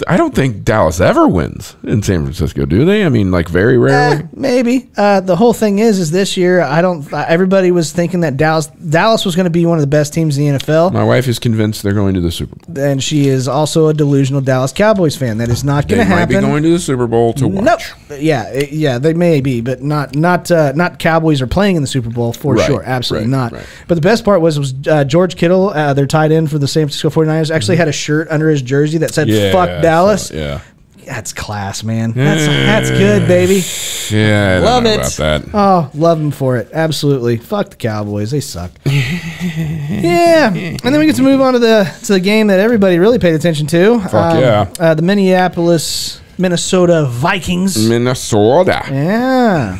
I don't think Dallas ever wins in San Francisco, do they? I mean, like very rarely. Eh, maybe. Uh, the whole thing is, is this year I don't. Everybody was thinking that Dallas Dallas was going to be one of the best teams in the NFL, My wife is convinced they're going to the Super Bowl. and she is also a delusional Dallas Cowboys fan. That is not going to happen. might be going to the Super Bowl to watch. No, yeah, yeah, they may be, but not not uh, not Cowboys are playing in the Super Bowl for Right, sure, absolutely right, not. right. But the best part was was uh, George Kittle, uh, their tight end for the San Francisco 49ers, actually had a shirt under his jersey that said "Fuck Mm-hmm. Dallas." saw- yeah, That's class, man. That's that's good, baby. yeah. I Love it. about that. Oh, love them for it. Absolutely. Fuck the Cowboys. They suck. yeah. And then we get to move on to the to the game that everybody really paid attention to. Fuck yeah. Uh, the Minneapolis, Minnesota Vikings. Minnesota, Yeah.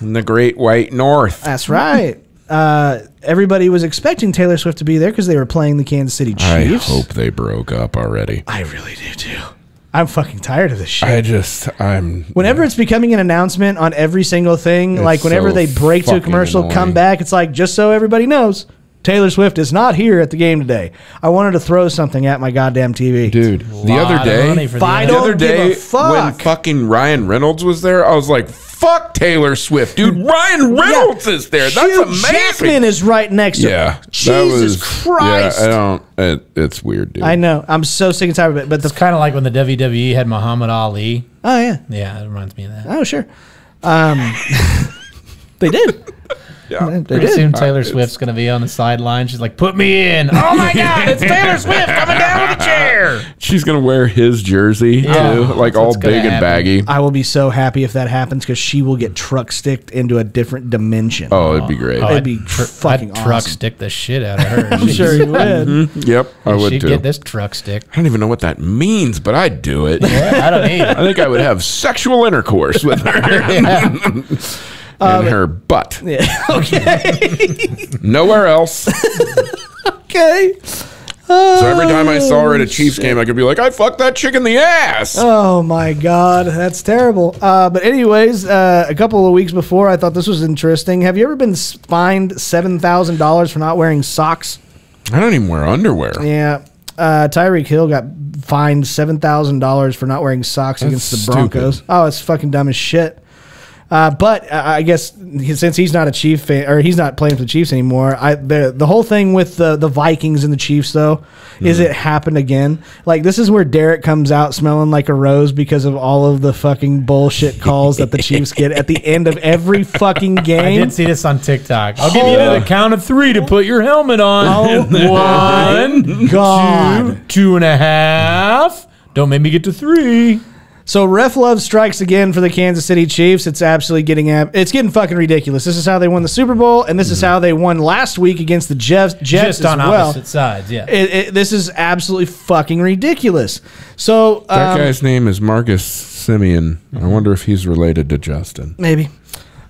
in the Great White North. That's right. Uh, everybody was expecting Taylor Swift to be there because they were playing the Kansas City Chiefs. I hope they broke up already. I really do too. I'm fucking tired of this shit. I just, I'm. Whenever it's becoming an announcement on every single thing, It's like whenever so they break to a commercial, come back, it's like just so everybody knows, Taylor Swift is not here at the game today. I wanted to throw something at my goddamn TV. Dude, the other day, the I the don't other give a day fuck. when fucking Ryan Reynolds was there, I was like, "Fuck Taylor Swift, dude! Ryan Reynolds is there. That's Hugh amazing." Jackman is right next to yeah, him. Jesus Christ. Yeah, I don't. It, it's weird, dude. I know. I'm so sick and tired of it. But It's kind of like when the WWE had Muhammad Ali. oh yeah, Yeah, it reminds me of that. oh sure, um, they did. Yeah. They Pretty did. soon Taylor Swift's gonna be on the sideline. She's like, "Put me in!" Oh my God, it's Taylor Swift coming down with a chair. She's gonna wear his jersey Yeah, too, like that's all what's gonna big and happen. baggy. I will be so happy if that happens because she will get truck sticked into a different dimension. Oh, it'd be great. Oh, It'd be tr- fucking I'd truck awesome. stick the shit out of her. I'm sure mm-hmm. you would. yep, I would She'd too. get this truck stick. I don't even know what that means, but I'd do it. I don't need I think I would have sexual intercourse with her Uh, in her butt. Yeah. okay. Nowhere else. okay. So every time I saw her at a Chiefs game, I could be like, "I fucked that chick in the ass." Oh my God, that's terrible. Uh, but anyways, uh, a couple of weeks before, I thought this was interesting. Have you ever been fined seven thousand dollars for not wearing socks? I don't even wear underwear. Yeah. Uh, Tyreek Hill got fined seven thousand dollars for not wearing socks against the stupid. Broncos. Oh, it's fucking dumb as shit. Uh, but uh, I guess since he's not a Chief fan, or he's not playing for the Chiefs anymore, I the the whole thing with the the Vikings and the Chiefs though is Hmm. it happened again. Like this is where Derek comes out smelling like a rose because of all of the fucking bullshit calls that the Chiefs get at the end of every fucking game. I did see this on TikTok. I'll give you the count of three to put your helmet on. Oh One, God. two, two and a half. Don't make me get to three. So ref love strikes again for the Kansas City Chiefs. It's absolutely getting ab- it's getting fucking ridiculous. This is how they won the Super Bowl, and this is how they won last week against the Jets. Jets Just on as well. opposite sides, yeah. It, it, this is absolutely fucking ridiculous. So That um, guy's name is Marcus Simeon. I wonder if he's related to Justin. maybe.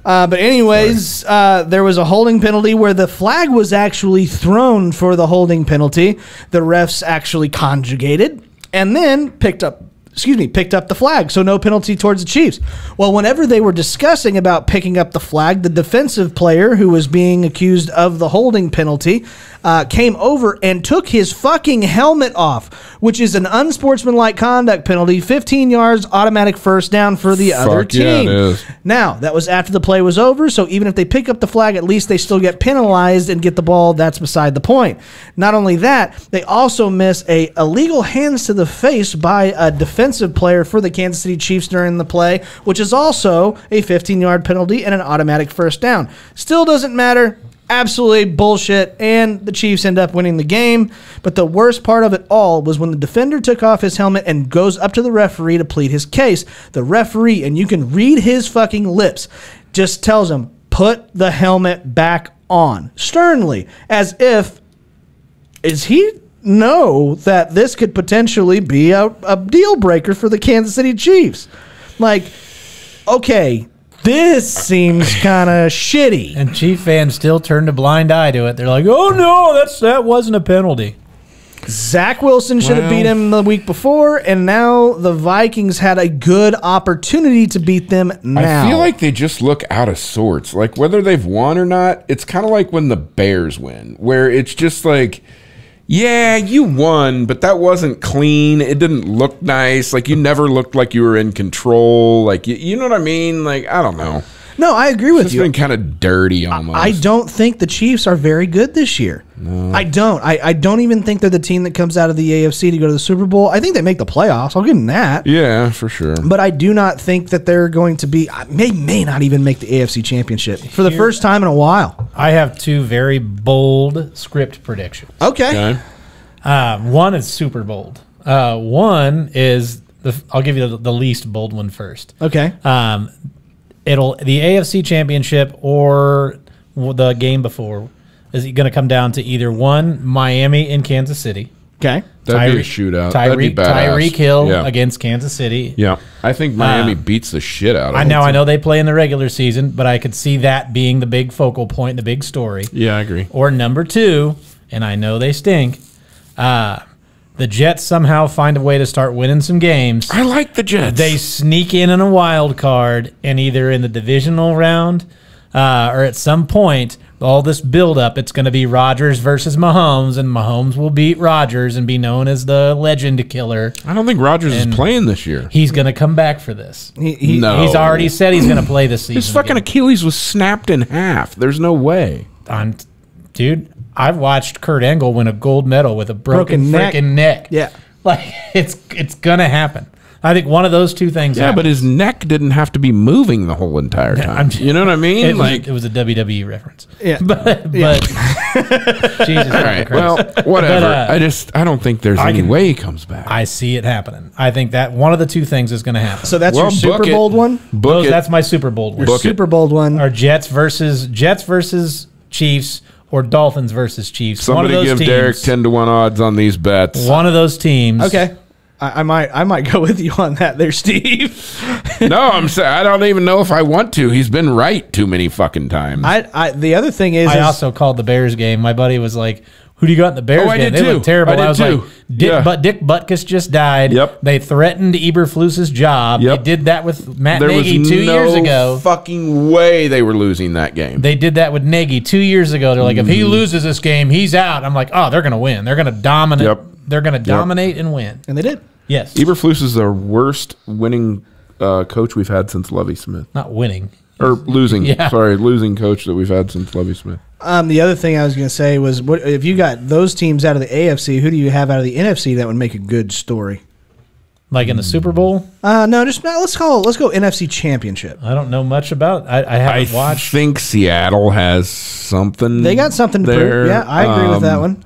Uh, but anyways, uh, there was a holding penalty where the flag was actually thrown for the holding penalty. The refs actually conjugated and then picked up. Excuse me, picked up the flag, so no penalty towards the Chiefs. Well, whenever they were discussing about picking up the flag, the defensive player who was being accused of the holding penalty uh, came over and took his fucking helmet off, which is an unsportsmanlike conduct penalty, 15 yards, automatic first down for the other Fuck yeah, team. is. Now, that was after the play was over, so even if they pick up the flag, at least they still get penalized and get the ball. That's beside the point. Not only that, they also miss a illegal hands to the face by a defensive player for the Kansas City Chiefs during the play, which is also a 15-yard penalty and an automatic first down. Still doesn't matter. Absolutely bullshit, and the Chiefs end up winning the game. But the worst part of it all was when the defender took off his helmet and goes up to the referee to plead his case. The referee, and you can read his fucking lips, just tells him, put the helmet back on. Sternly, as if, is he know that this could potentially be a, a deal breaker for the Kansas City Chiefs? Like, okay, this seems kind of shitty. And Chief fans still turned a blind eye to it. They're like, "Oh no, that's that wasn't a penalty." Zach Wilson should have Well- beat him the week before, and now the Vikings had a good opportunity to beat them now. I feel like they just look out of sorts. Like whether they've won or not, it's kind of like when the Bears win, where it's just like, yeah, you won, but that wasn't clean. It didn't look nice. Like you never looked like you were in control. Like you, you know what I mean? Like I don't know. No, I agree with you. It's you. been kind of dirty almost. I don't think the Chiefs are very good this year. I don't. I, I don't even think they're the team that comes out of the AFC to go to the Super Bowl. I think they make the playoffs. I'll give them that. Yeah, for sure. But I do not think that they're going to be. May may not even make the AFC Championship for the first time in a while. I have two very bold script predictions. Okay. Okay. Uh, one is super bold. Uh, one is the I'll give you the, the least bold one first. Okay. Um, it'll the AFC Championship or the game before is going to come down to either one Miami in Kansas City. Okay. That'd be a Tyreek- shootout. Tyreek. Tyreek Hill Yeah. against Kansas City. Yeah, I think Miami Uh, beats the shit out of I know I know they play in the regular season, but I could see that being the big focal point, the big story. Yeah, I agree. Or number two, and I know they stink. Uh, the Jets somehow find a way to start winning some games. I like the Jets. They sneak in in a wild card, and either in the divisional round uh, or at some point, all this buildup, it's going to be Rodgers versus Mahomes, and Mahomes will beat Rodgers and be known as the legend killer. I don't think Rodgers is playing this year. He's going to come back for this. He, he, No. He's already said he's going to play this season. His fucking again. Achilles was snapped in half. There's no way. on, dude. I've watched Kurt Angle win a gold medal with a broken, Broken neck. freaking neck. Yeah. like it's it's gonna happen. I think one of those two things. Yeah, but his neck didn't have to be moving the whole entire time. I'm- you know what I mean? it, like, was, it was a WWE reference. Yeah. but Yeah. but Jesus all right, Christ. well, whatever. But, uh, I just, I don't think there's I any can- way he comes back. I see it happening. I think that one of the two things is going to happen. So that's Well, your Super book it. Bowl one. Book Those, it. that's my Super Bowl one. Your Book it. Super Bowl one. Or Jets versus Jets versus Chiefs or Dolphins versus Chiefs. Somebody one of give those Derek ten to one odds on these bets. One of those teams. Okay. I, I might I might go with you on that there, Steve. no, I'm saying I don't even know if I want to. He's been right too many fucking times. I, I the other thing is, I is- also called the Bears game. My buddy was like, "Who do you got in the Bears Oh, I game?" did they look too. terrible. I did was too. like, Dick, Yeah. but Dick Butkus just died. Yep. They threatened Eberflus's job. Yep. They did that with Matt there was Nagy two no years ago. fucking way they were losing that game. They did that with Nagy two years ago. They're like, if Mm-hmm. he loses this game, he's out. I'm like, oh, they're gonna win. They're gonna dominate. Yep. They're gonna dominate and win. and they did. Yes, Eberflus is the worst winning uh, coach we've had since Lovie Smith, not winning. Or losing. Yeah. Sorry, losing coach that we've had since Lovie Smith. Um, the other thing I was going to say was, what if you got those teams out of the AFC? Who do you have out of the NFC that would make a good story? Like in the Super Bowl, Uh, no, just no, let's call. Let's go NFC Championship. I don't know much about. I, I I haven't watched. think Seattle has something. They got something to there. prove. Yeah, I agree with that Um, one.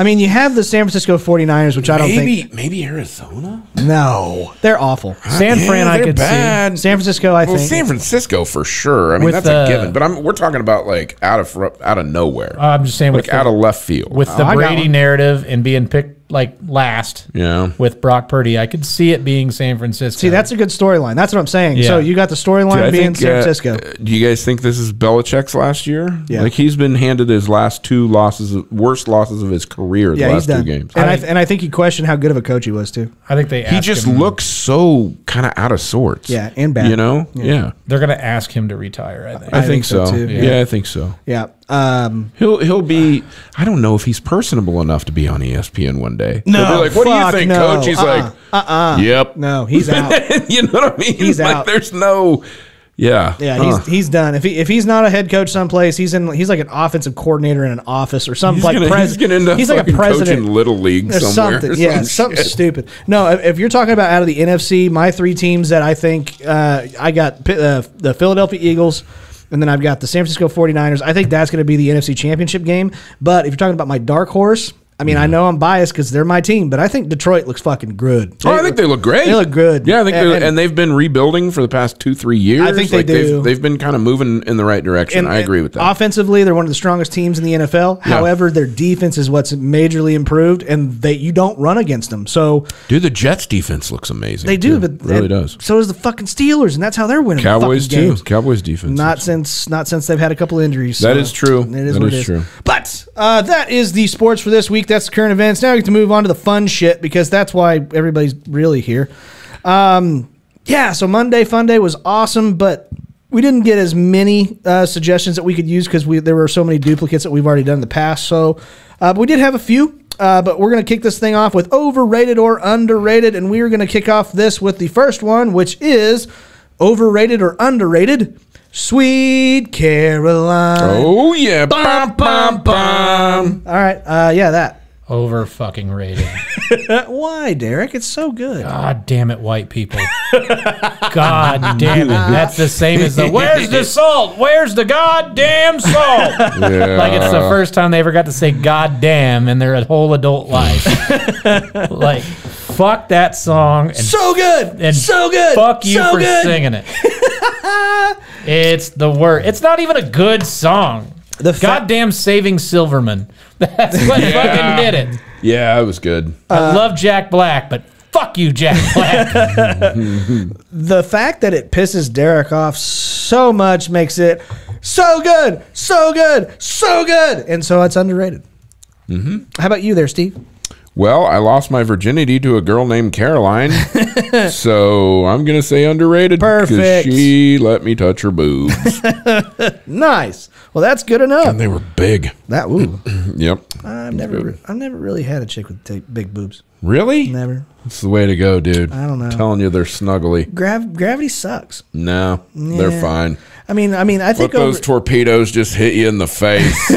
I mean, you have the San Francisco 49ers, which I don't Maybe, think. maybe Arizona. No, they're awful. San Fran, I they're could see. bad. San Francisco, I Well, think. San Francisco for sure. I mean, With that's the- a uh, given. But I'm, we're talking about like out of fr- out of nowhere, I'm just saying like with out the, of left field. with the Oh, I got Brady one. narrative and being picked like last yeah. with Brock Purdy, I could see it being San Francisco. See, that's a good storyline. That's what I'm saying. Yeah. So you got the storyline being think, San uh, Francisco. uh, do you guys think this is Belichick's last year? Yeah. Like he's been handed his last two losses, worst losses of his career. The yeah, last he's done. two games. And I, I- and I think he questioned how good of a coach he was too. I think they. He just him- looks so kind of out of sorts. Yeah, and bad. You know? Yeah. They're going to ask him to retire. I think. I, I think, think so, so. too. Yeah. Yeah. I think so. Yeah. Um, He'll he'll be. I don't know if he's personable enough to be on ESPN one day. No, They'll be like, what do you fuck think, no. coach? He's Uh-uh. like, uh-uh. yep. No, he's out. you know what I mean? He's like, out. There's no. Yeah. Yeah, Huh. he's he's done. If he if he's not a head coach someplace, he's in he's like an offensive coordinator in an office or something He's like gonna, he's president. gonna end up he's like a fucking president coaching little league or somewhere. something. Yeah, some something shit. stupid. No, if, if you're talking about out of the NFC, my three teams that I think uh, I got Pi- uh, the Philadelphia Eagles. And then I've got the San Francisco 49ers. I think that's going to be the NFC Championship game. But if you're talking about my dark horse, I mean, I know I'm biased because they're my team, but I think Detroit looks fucking good. Oh, I think they look great. They look good. Yeah, I think And- and, and- and they've been rebuilding for the past two, three years. I think they do. They've, they've been kind of moving in the right direction. I agree with that. Offensively, they're one of the strongest teams in the NFL. Yeah. However, their defense is what's majorly improved, and they you don't run against them. So Dude, the Jets defense looks amazing. they do, too. but really and does. So does the fucking Steelers, and that's how they're winning. Cowboys fucking too. games. Cowboys defense. Not since not since they've had a couple injuries. That so is true. It is That what is it is. true. But uh, that is the sports for this week. That's the current events. Now we get to move on to the fun shit because that's why everybody's really here. Um, yeah. So Monday Fun Day was awesome, but we didn't get as many uh, suggestions that we could use because we there were so many duplicates that we've already done in the past. So, uh, but we did have a few. Uh, but we're going to kick this thing off with overrated or underrated, and we are going to kick off this with the first one, which is overrated or underrated. Sweet Caroline. Oh yeah. Bum, bum, bum. All right. Uh, yeah, that. Over fucking rated. Uh, why, Derek? It's so good. God damn it, white people. God damn it. That's the same as the where's the salt? Where's the goddamn salt? Yeah. Like it's the first time they ever got to say goddamn in their whole adult life. like, fuck that song and So good. and so good. Fuck you so for good. singing it. It's the word. It's not even a good song. The fa- Goddamn saving Silverman. That's what fucking did it. yeah, it was good. I love Jack Black, but fuck you, Jack Black. The fact that it pisses Derek off so much makes it so good, so good, so good, and so it's underrated. Mm-hmm. How about you, there, Steve? Well, I lost my virginity to a girl named Caroline, so I'm gonna say underrated. 'cause Perfect. She let me touch her boobs, Nice. Well, that's good enough. and they were big. That ooh, Yep. I've never, I've never really had a chick with ta big boobs. Really? Never. It's the way to go, dude. I don't know. telling you, they're snuggly. Grav- gravity sucks. No, they're fine. I mean, I mean, I Let think those over, torpedoes just hit you in the face.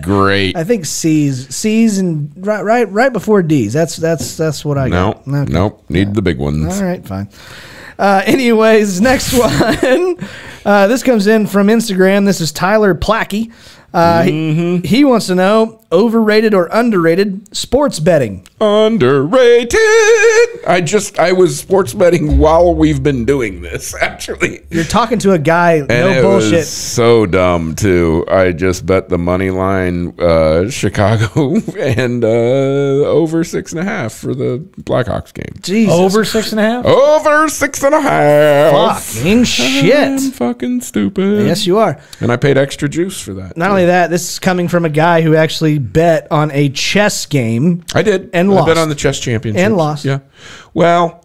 great. I think C's, C's, and right, right, right before D's. That's that's that's what I No, got. Okay. nope. Need the big ones. All right, fine. Uh, anyways, next one. Uh, this comes in from Instagram. This is Tyler Plackey. Uh, Mm-hmm. he, he wants to know overrated or underrated sports betting. Underrated. I just I was sports betting while we've been doing this. Actually, You're talking to a guy, and no it bullshit. was so dumb too. I just bet the money line uh, Chicago and uh, over six and a half for the Blackhawks game. Jesus, Over six and a half? Over six and a half. fucking shit. I'm fucking stupid. Yes, you are. And I paid extra juice for that. Not too. Only that, this is coming from a guy who actually bet on a chess game. I did. And I lost. bet on the chess championship. And lost. Yeah. Well,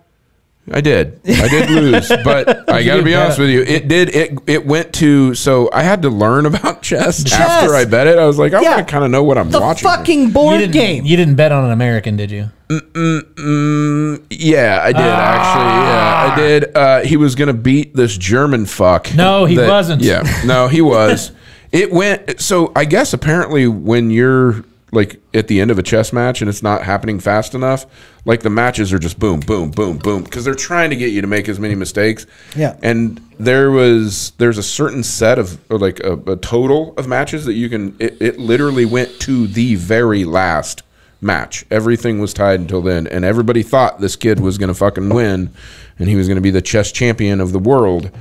I did. I did lose, but I got to be bet? honest with you. It did. It it went to. So I had to learn about chess, after I bet it. I was like, I Yeah. want to kind of know what I'm The watching. fucking You board didn't, game. you didn't bet on an American, did you? Mm, yeah, I did actually. Yeah, I did. Uh, he was gonna beat this German fuck. No, he wasn't. Yeah, no, he was. it went. So I guess apparently when you're like at the end of a chess match and it's not happening fast enough, like the matches are just boom, boom, boom, boom, because they're trying to get you to make as many mistakes. Yeah. And there was there's a certain set of or like a, a total of matches that you can. It, it literally went to the very last match. Everything was tied until then, and everybody thought this kid was going to fucking win, and he was going to be the chess champion of the world.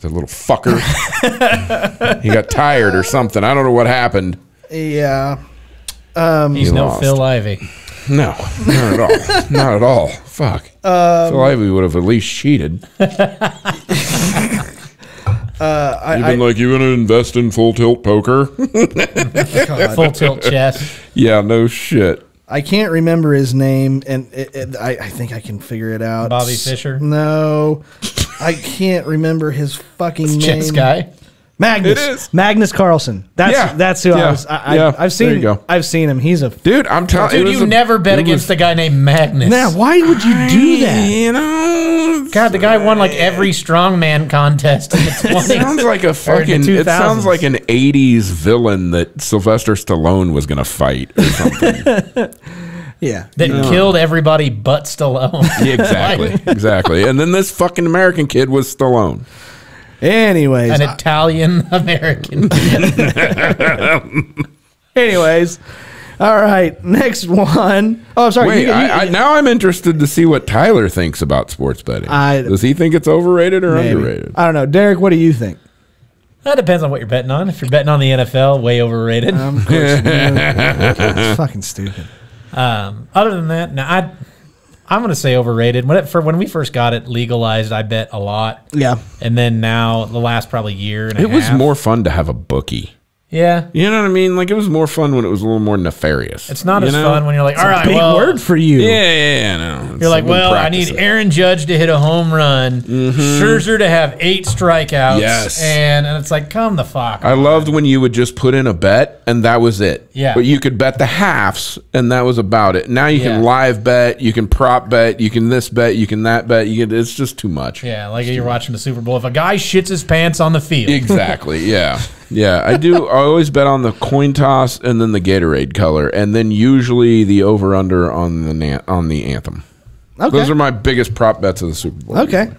The little fucker. he got tired or something. I don't know what happened. Yeah. Um, He's He no lost. Phil Ivey. No, not at all. not at all. Fuck. Um, Phil Ivey would have at least cheated. Uh, I, Even like you want to invest in full tilt poker? Full tilt chess. yeah, no shit. I can't remember his name, and it, it, I, I think I can figure it out. Bobby Fischer? No, I can't remember his fucking name. Chess guy. Magnus. It is. Magnus Carlsen. That's Yeah. that's who I was. I, I, Yeah. I've There seen. you go. I've seen him. He's a. Dude, I'm telling you. Dude, you never bet against a guy named Magnus. Now, why would you do that? You uh, know, God, the guy won like every strongman contest in the 20s. sounds like a fucking. It sounds like an '80s villain that Sylvester Stallone was gonna fight or something. Yeah. that killed everybody but Stallone. Yeah, exactly, exactly. And then this fucking American kid was Stallone. Anyways, An Italian American. anyways, All right, next one. Oh, sorry. Wait, you- you- I, I, now I'm interested to see what Tyler thinks about sports betting. I- Does he think it's overrated or maybe. underrated? I don't know, Derek. What do you think? That depends on what you're betting on. If you're betting on the NFL, way overrated. Um, of course, it's fucking stupid. Um, other than that, now I, I'm going to say overrated. When it, for when we first got it legalized, I bet a lot, Yeah, and then now the last probably year and a It was half- more fun to have a bookie. Yeah, You know what I mean? Like it was more fun when it was a little more nefarious. it's not You as know? fun when you're like, all right, big well, word for you. Yeah, yeah, yeah. No, You're like, well, I need practicing. Aaron Judge to hit a home run, mm-hmm. Scherzer to have eight strikeouts, Yes. and, and it's like, come the fuck. I loved when you would just put in a bet and that was it. Yeah. But you could bet the halves and that was about it. Now you Yeah. can live bet, you can prop bet, you can this bet, you can that bet. You can. It's just too much. yeah, like you're watching the Super Bowl. If a guy shits his pants on the field, Exactly. Yeah. Yeah. I do. I always bet on the coin toss and then the Gatorade color, and then usually the over under on the na- on the anthem. Okay. Those are my biggest prop bets of the Super Bowl. Okay.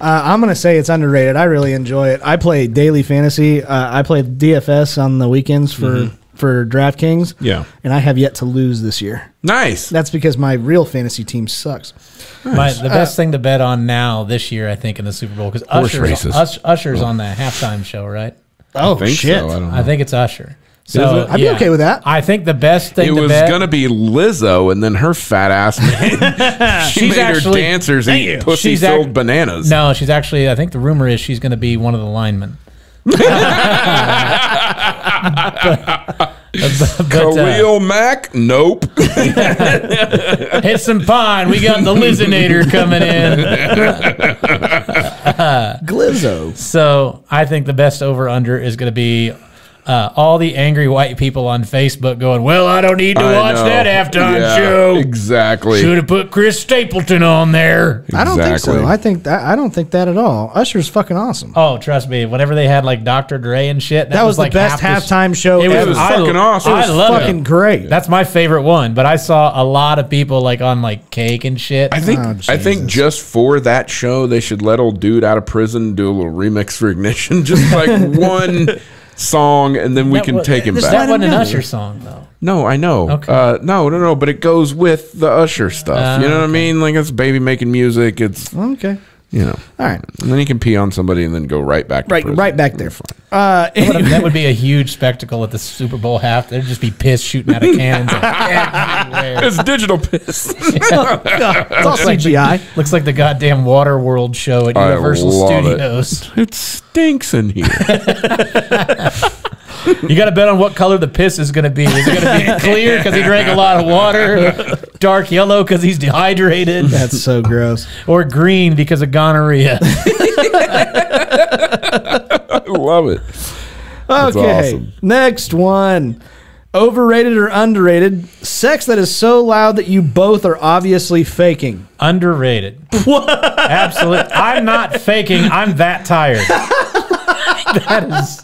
Uh, I'm gonna say it's underrated. I really enjoy it. I play daily fantasy. Uh, I play DFS on the weekends for for DraftKings. Yeah. and I have yet to lose this year. Nice. That's because my real fantasy team sucks. My, the best thing to bet on now this year, I think, in the Super Bowl because Usher's, Usher's on the halftime show, right? Oh I think shit! so. I don't know. I think it's Usher. So it? I'd be okay with that. I think the best thing it to was bet. gonna be Lizzo, and then her fat ass made, she She's made actually- her dancers eat pussy She's filled bananas. no, she's actually. I think the rumor is she's going to be one of the linemen. but, but, uh, Khalil Mack? Nope. hit some pine. We got the Lizinator coming in. Uh, Glizzo. So I think the best over under is going to be uh, all the angry white people on Facebook going, "Well, I don't need to I watch know. that halftime Yeah, show. Exactly. Should have put Chris Stapleton on there." I don't think so. I think that I don't think that at all. Usher's fucking awesome. Oh, trust me. Whenever they had like Dr. Dre and shit, that, that was, like the best half the- halftime show It was, ever. was I- fucking awesome. I It was love fucking it. great. That's my favorite one. But I saw a lot of people like on like cake and shit. I think Oh, I think just for that show, they should let old dude out of prison do a little remix for Ignition, just like one song, and then we That can wa- take him this- that back. wasn't an. Usher song though. No, I know. Okay. Uh, no, no, no. But it goes with the Usher stuff. Ah, you know what I mean? Like it's baby making music. It's okay. You know. All right. And then he can pee on somebody and then go right back. To Right, prison. right back there. Uh, That would- that would be a huge spectacle at the Super Bowl half. There'd just be piss shooting out of cannons everywhere. It's digital piss. it's all CGI. Looks like the goddamn Water World show at I Universal love it. Studios. it stinks in here. You got to bet on what color the piss is going to be. Is it going to be clear because he drank a lot of water, dark yellow because he's dehydrated, That's so gross. or green because of gonorrhea? I love it. Okay. awesome. Next one. Overrated or underrated? Sex that is so loud that you both are obviously faking. Underrated. What? Absolutely. I'm not faking. I'm that tired. that is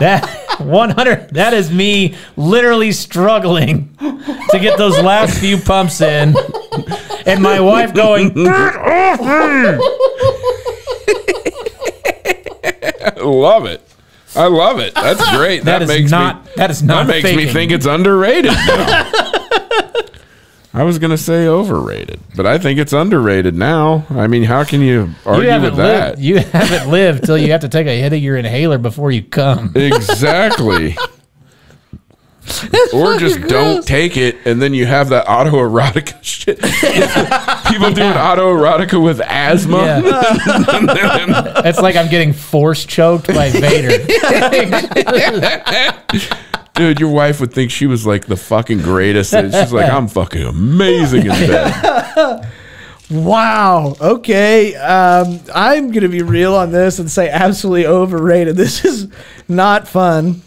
that 100. That is me literally struggling to get those last few pumps in, and my wife going. I love it. I love it. That's great. That that is makes not. me. that is not. That makes me think it's underrated. I was gonna say overrated, but I think it's underrated now. I mean, how can you You argue haven't with that? lived. You haven't lived till you have to take a hit of your inhaler before you come. Exactly. or just don't take it, and then you have that autoerotica shit. People doing autoerotica with asthma. Yeah. it's like I'm getting force choked by Vader. Dude, your wife would think she was like the fucking greatest. and She's like, I'm fucking amazing in bed. Wow. Okay. Um, I'm going to be real on this and say absolutely overrated. This is not fun.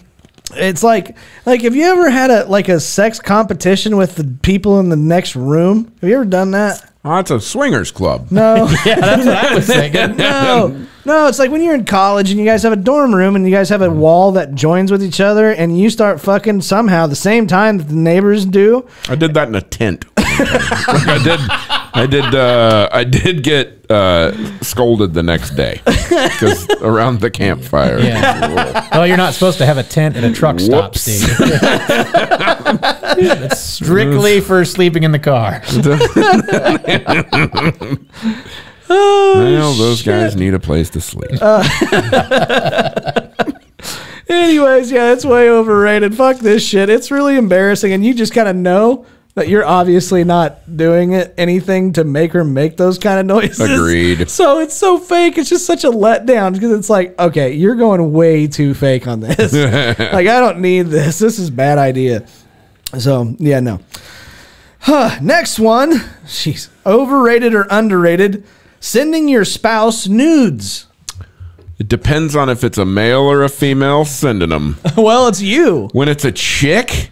It's like like have you ever had a like a sex competition with the people in the next room? Have you ever done that? Oh, it's a swingers club. No. yeah, that's what I was thinking. No, no, it's like when you're in college and you guys have a dorm room and you guys have a mm-hmm. wall that joins with each other and you start fucking somehow the same time that the neighbors do. I did that in a tent. I did I did. Uh, I did get uh, scolded the next day because around the campfire. Yeah. well, you're not supposed to have a tent at a truck stop, Whoops. Steve. it's strictly for sleeping in the car. Well, those guys need a place to sleep. Anyways, yeah, it's way overrated. Fuck this shit. It's really embarrassing, and you just kind of know that you're obviously not doing it anything to make her make those kind of noises. Agreed. So it's so fake. It's just such a letdown because it's like, okay, you're going way too fake on this. like I don't need this. This is a bad idea. So yeah, no. Huh, next one. She's overrated or underrated. Sending your spouse nudes. It depends on if it's a male or a female sending them. well, it's you. When it's a chick,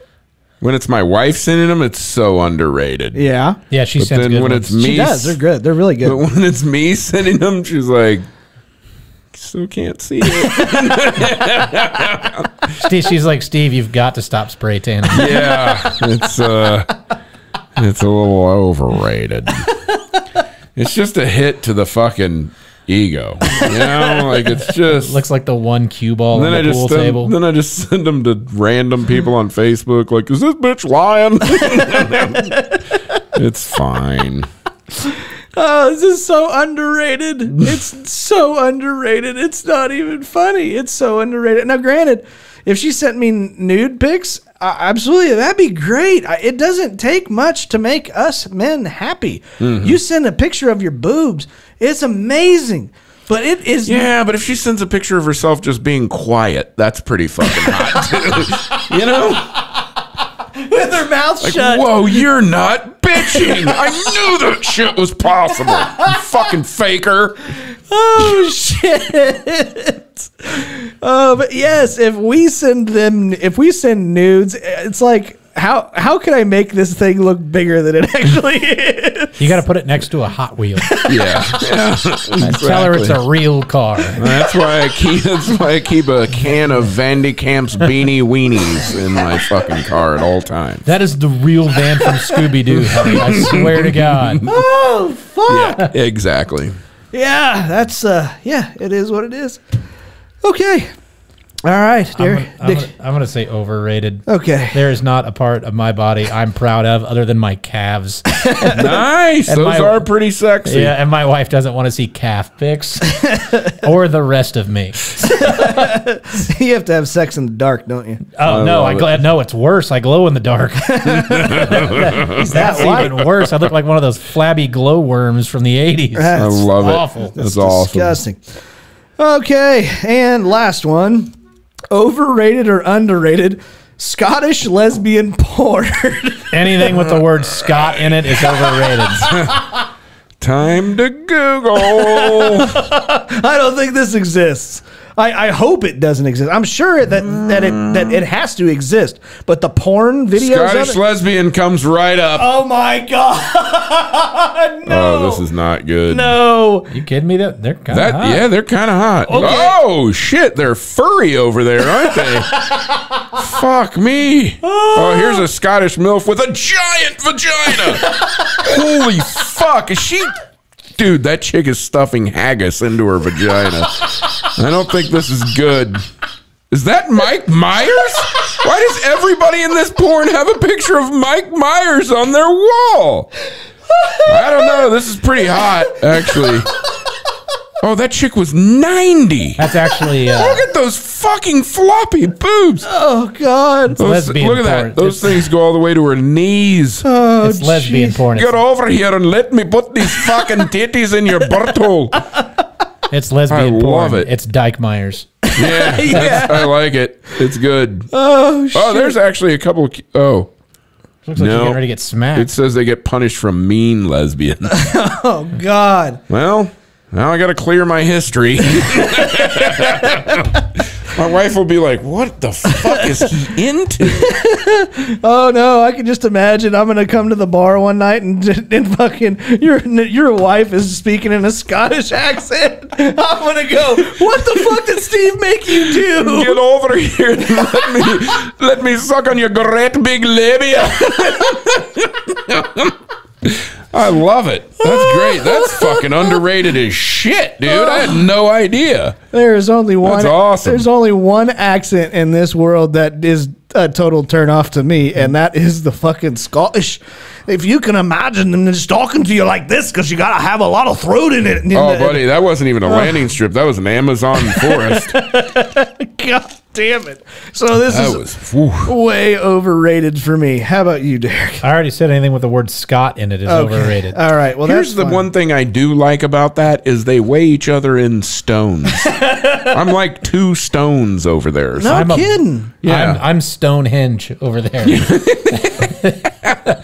when it's my wife sending them, it's so underrated. Yeah. Yeah, she But sends then good when ones. it's me, She does. They're good. They're really But good. when it's me sending them, she's like, still can't see it. Steve, she's like, Steve, you've got to stop spray tanning. yeah, it's uh, it's a little overrated. It's just a hit to the fucking ego. You know, like it's just. Looks like the one cue ball then on I the just pool send, table. then I just send them to random people on Facebook. Like, is this bitch lying? it's fine. Oh, this is so underrated. It's so underrated. It's not even funny. It's so underrated. Now, granted, if she sent me nude pics, uh, absolutely, that'd be great. I, it doesn't take much to make us men happy. You send a picture of your boobs, it's amazing. But it is Yeah, but if she sends a picture of herself just being quiet, that's pretty fucking hot too. you know? With her mouth shut. Whoa, you're not bitching. I knew that shit was possible. You fucking faker. Oh shit! Oh, but yes, if we send them, if we send nudes, it's like how how can I make this thing look bigger than it actually is? You got to put it next to a Hot Wheel. Yeah. yeah Tell her it's a real car. That's why I keep. That's why I keep a can of Vandy Camp's beanie weenies in my fucking car at all times. That is the real van from Scooby Doo. I swear to God. Oh fuck! Yeah, exactly. Yeah, that's uh, yeah, it is what it is. Okay, all right, I'm dear. gonna, I'm, gonna, I'm gonna say overrated. okay, There is not a part of my body I'm proud of other than my calves. Nice. And Those my- are pretty sexy. Yeah, and my wife doesn't want to see calf pics or the rest of me. you have to have sex in the dark, don't you? Oh no, love I it. no, it's worse. I glow in the dark. That's even worse. I look like one of those flabby glow worms from the 80s. I That's love it. awful. That's awesome. disgusting. Okay, and last one: overrated or underrated? Scottish lesbian porn. Anything with the word Scott in it is overrated. Time to Google. I don't think this exists. I, I hope it doesn't exist. I'm sure that that it that it has to exist. But the porn videos Scottish of it. lesbian comes right up. oh my god! no, Oh, this is not good. no. You kidding me? That they're kind That of yeah, they're kind of hot. Oh shit, they're furry over there, aren't they? Fuck me. Oh, here's a Scottish milf with a giant vagina. Holy fuck, is she? Dude, that chick is stuffing haggis into her vagina. I don't think this is good. Is that Mike Myers? Why does everybody in this porn have a picture of Mike Myers on their wall? I don't know. This is pretty hot, actually. Oh, that chick was 90. That's actually uh, Look at those fucking floppy boobs. Oh god. Those- lesbian look at porn. that. Those It's- things go all the way to her knees. Oh, it's lesbian porn. Get over here and let me put these fucking titties in your butthole. it's lesbian I porn. love it. It's Dyke Myers. Yeah, that's- I like it. It's good. Oh shit. Oh, there's actually a couple. Of, oh, Looks like No. you're getting ready to get smacked. it says they get punished from mean lesbians. oh god. Well, now I got to clear my history. my wife will be like, "What the fuck is he into?" Oh no, I can just imagine. I'm gonna come to the bar one night and, and fucking your your wife is speaking in a Scottish accent. I'm gonna go. What the fuck did Steve make you do? Get over here and let me let me suck on your great big labia. I love it. That's great. That's fucking underrated as shit, dude. I had no idea. There is only one. That's awesome. There's only one accent in this world that is a total turn off to me, and that is the fucking Scottish. If you can imagine them just talking to you like this, because you gotta have a lot of throat in it. Oh, buddy, that wasn't even a landing strip. That was an Amazon forest. God damn it! So this That is was. way overrated for me. How about you, Derek? I already said anything with the word Scott in it is overrated. All right. Well, Here's that's the fine. one thing I do like about that is they weigh each other in stones. I'm like two stones over there. No I'm a- kidding. Yeah. I'm, I'm Stonehenge over there.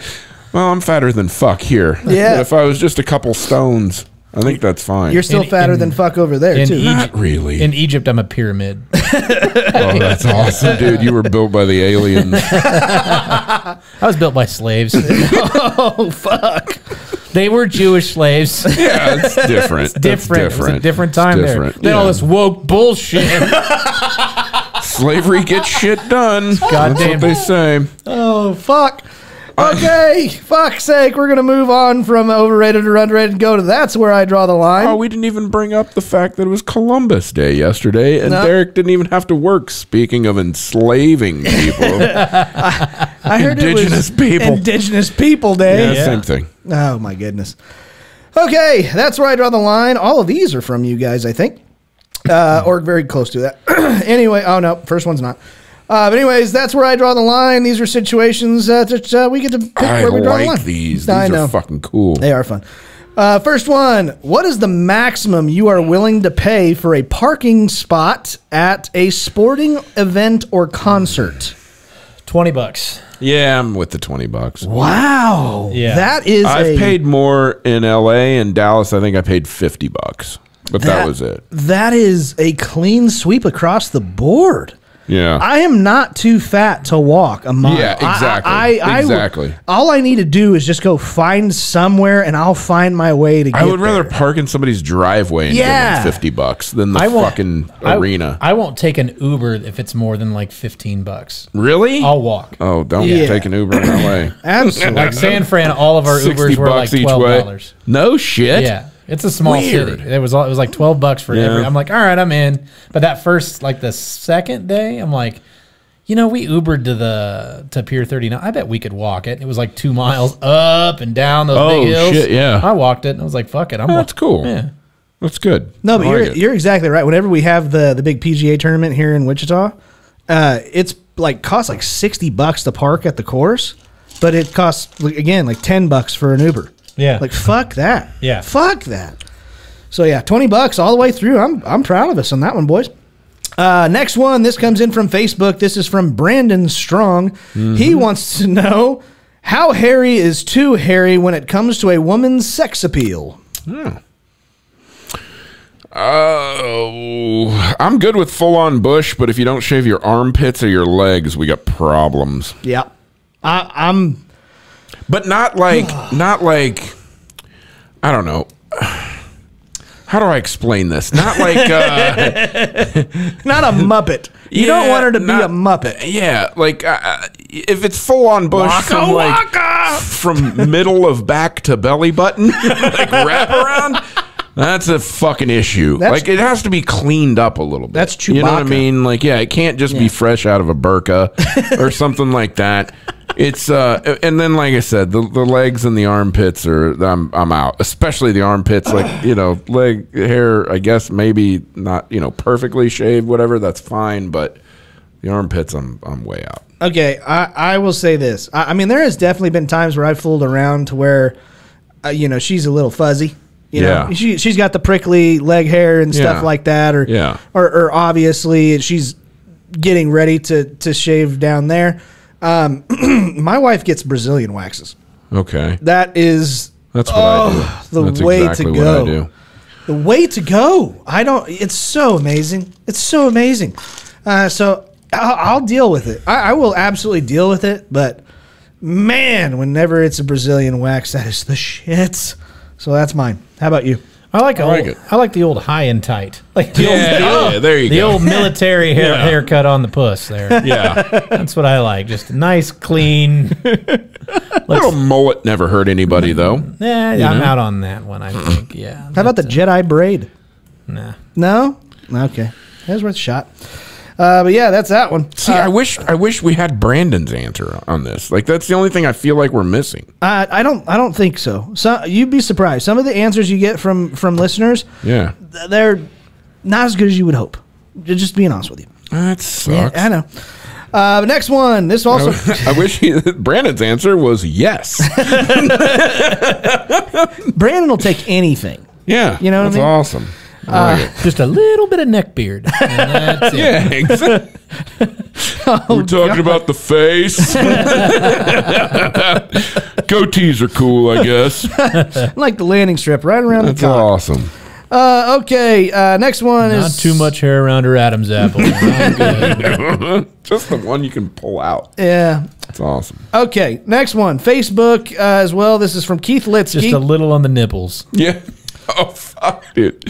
Well, I'm fatter than fuck here. Yeah. But if I was just a couple stones, I think that's fine. You're still In- fatter in- than fuck over there in too. Egypt- not really. In Egypt, I'm a pyramid. oh, that's awesome, dude. You were built by the aliens. I was built by slaves. oh fuck! they were Jewish slaves. Yeah, it's different. That's different. It was a different time Different, there. Then all this woke bullshit. Slavery gets shit done. That's Goddamn. what they say. Oh fuck! Okay, fuck's sake, we're gonna move on from overrated or underrated. and Go to that's where I draw the line. Oh, we didn't even bring up the fact that it was Columbus Day yesterday, and No. Derek didn't even have to work. Speaking of enslaving people, I heard indigenous it was people. Indigenous People Day. yeah, same thing. Oh my goodness. Okay, that's where I draw the line. All of these are from you guys, I think, uh, or very close to that. anyway, oh no, first one's not. Uh, but anyways, that's where I draw the line. These are situations uh, that uh, we get to pick I where we draw the like line. these. These I know are fucking cool. they are fun. Uh, first one: What is the maximum you are willing to pay for a parking spot at a sporting event or concert? 20 bucks. Yeah, I'm with the twenty bucks. Wow, Yeah. that is. I've a, paid more in L.A. and Dallas. I think I paid fifty bucks, but that, that was it. That is a clean sweep across the board. Yeah, I am not too fat to walk a mile. Yeah, exactly. I, I, I would- Exactly. all I need to do is just go find somewhere, and I'll find my way to. Get I would rather there. park in somebody's driveway and Yeah. give them fifty bucks than the I won't- fucking I- arena. I won't take an Uber if it's more than like 15 bucks. really? I'll walk. oh, don't Yeah. take an Uber in that way. Absolutely. Like San Fran, all of our Ubers were like bucks each twelve way. dollars. No shit. Yeah, it's a small Weird. city. It was all, it was like twelve bucks for Yeah. every. I'm like, all right, I'm in. But that first, like the second day, I'm like, you know, we Ubered to the to Pier 39. I bet we could walk it. It was like two miles up and down those Oh, big hills. shit, yeah. I walked it and I was like, fuck it, I'm. Oh, wa- that's cool. Yeah. That's good. No, but like you're it. you're exactly right. Whenever we have the the big PGA tournament here in Wichita, uh, it's like costs like sixty bucks to park at the course, but it costs like, again like ten bucks for an Uber. Yeah. Like fuck that. Yeah. Fuck that. So yeah, twenty bucks all the way through. I'm I'm proud of us on that one, boys. Uh, next one. This comes in from Facebook. This is from Brandon Strong. He wants to know how hairy is too hairy when it comes to a woman's sex appeal. Oh, I'm good with full on bush, but if you don't shave your armpits or your legs, we got problems. Yeah. I, I'm But not like, not like, I don't know. How do I explain this? Not like, uh, not a muppet. You don't want her to be a muppet. Yeah, like uh, if it's full on bush Waka from like waka! from middle of back to belly button, like wrap around. That's a fucking issue. That's- like it has to be cleaned up a little bit. That's true. You know what I mean? Like yeah, it can't just be fresh out of a burqa or something like that. It's uh, and then like I said, the, the legs and the armpits are I'm I'm out. Especially the armpits, like you know, leg hair. I guess maybe not you know perfectly shaved, whatever. That's fine, but the armpits, I'm I'm way out. Okay, I, I will say this. I, I mean, there has definitely been times where I've fooled around to where, uh, you know, she's a little fuzzy. You Yeah. know, she she's got the prickly leg hair and stuff Yeah. like that, or Yeah. or, or obviously she's getting ready to to shave down there. Um, my wife gets Brazilian waxes. Okay, That is that's what Oh, I do. the That's way to go. What I do. the way to go. I don't. It's so amazing. It's so amazing. Uh, so I'll, I'll deal with it. I, I will absolutely deal with it. But man, whenever it's a Brazilian wax, that is the shit. So that's mine. How about you? I like, I old, like it. I like the old high and tight, like the Yeah, old, yeah, there you the go. old military hair, Yeah. haircut on the puss. There, Yeah, that's what I like. Just nice, clean. little mullet never hurt anybody though. Yeah, I'm out on that one. I think. Yeah. How about the Jedi braid? Nah. No? Okay. That was worth a shot. Uh, but yeah, that's that one. See, I wish I wish we had Brandon's answer on this. Like that's the only thing I feel like we're missing. Uh, I don't. I don't think so. So you'd be surprised. Some of the answers you get from from listeners, Yeah, they're not as good as you would hope. Just being honest with you. that sucks. I know. Uh, next one. This also. I wish he, Brandon's answer was yes. Brandon will take anything. Yeah, You know what I that's mean? awesome. I like it. Just a little bit of neck beard. And that's it. Yeah, exactly. We're talking about the face. Goatees are cool, I guess. like the landing strip right around That's the cock. awesome. Uh, okay. Uh, next one is Not is too much hair around her Adam's apple. Not good. Just the one you can pull out. Yeah. That's awesome. Okay. Next one. Facebook uh, as well. This is from Keith Litsky. Just a little on the nipples. Yeah. Oh fuck, dude.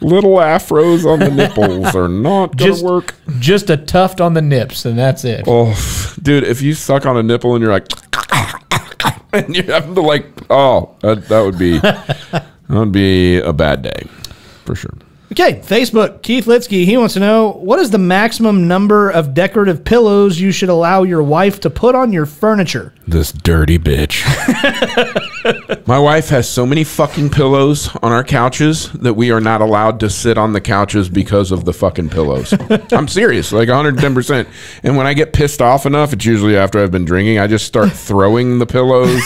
Little afros on the nipples are not gonna Just work. Just a tuft on the nips, and that's it. Oh, dude, if you suck on a nipple and you're like, and you have having to like, oh, that, that would be, that would be a bad day, for sure. Okay, Facebook. Keith Litsky. He wants to know what is the maximum number of decorative pillows you should allow your wife to put on your furniture? This dirty bitch. My wife has so many fucking pillows on our couches that we are not allowed to sit on the couches because of the fucking pillows. I'm serious, like 110%. And when I get pissed off enough, it's usually after I've been drinking, I just start throwing the pillows.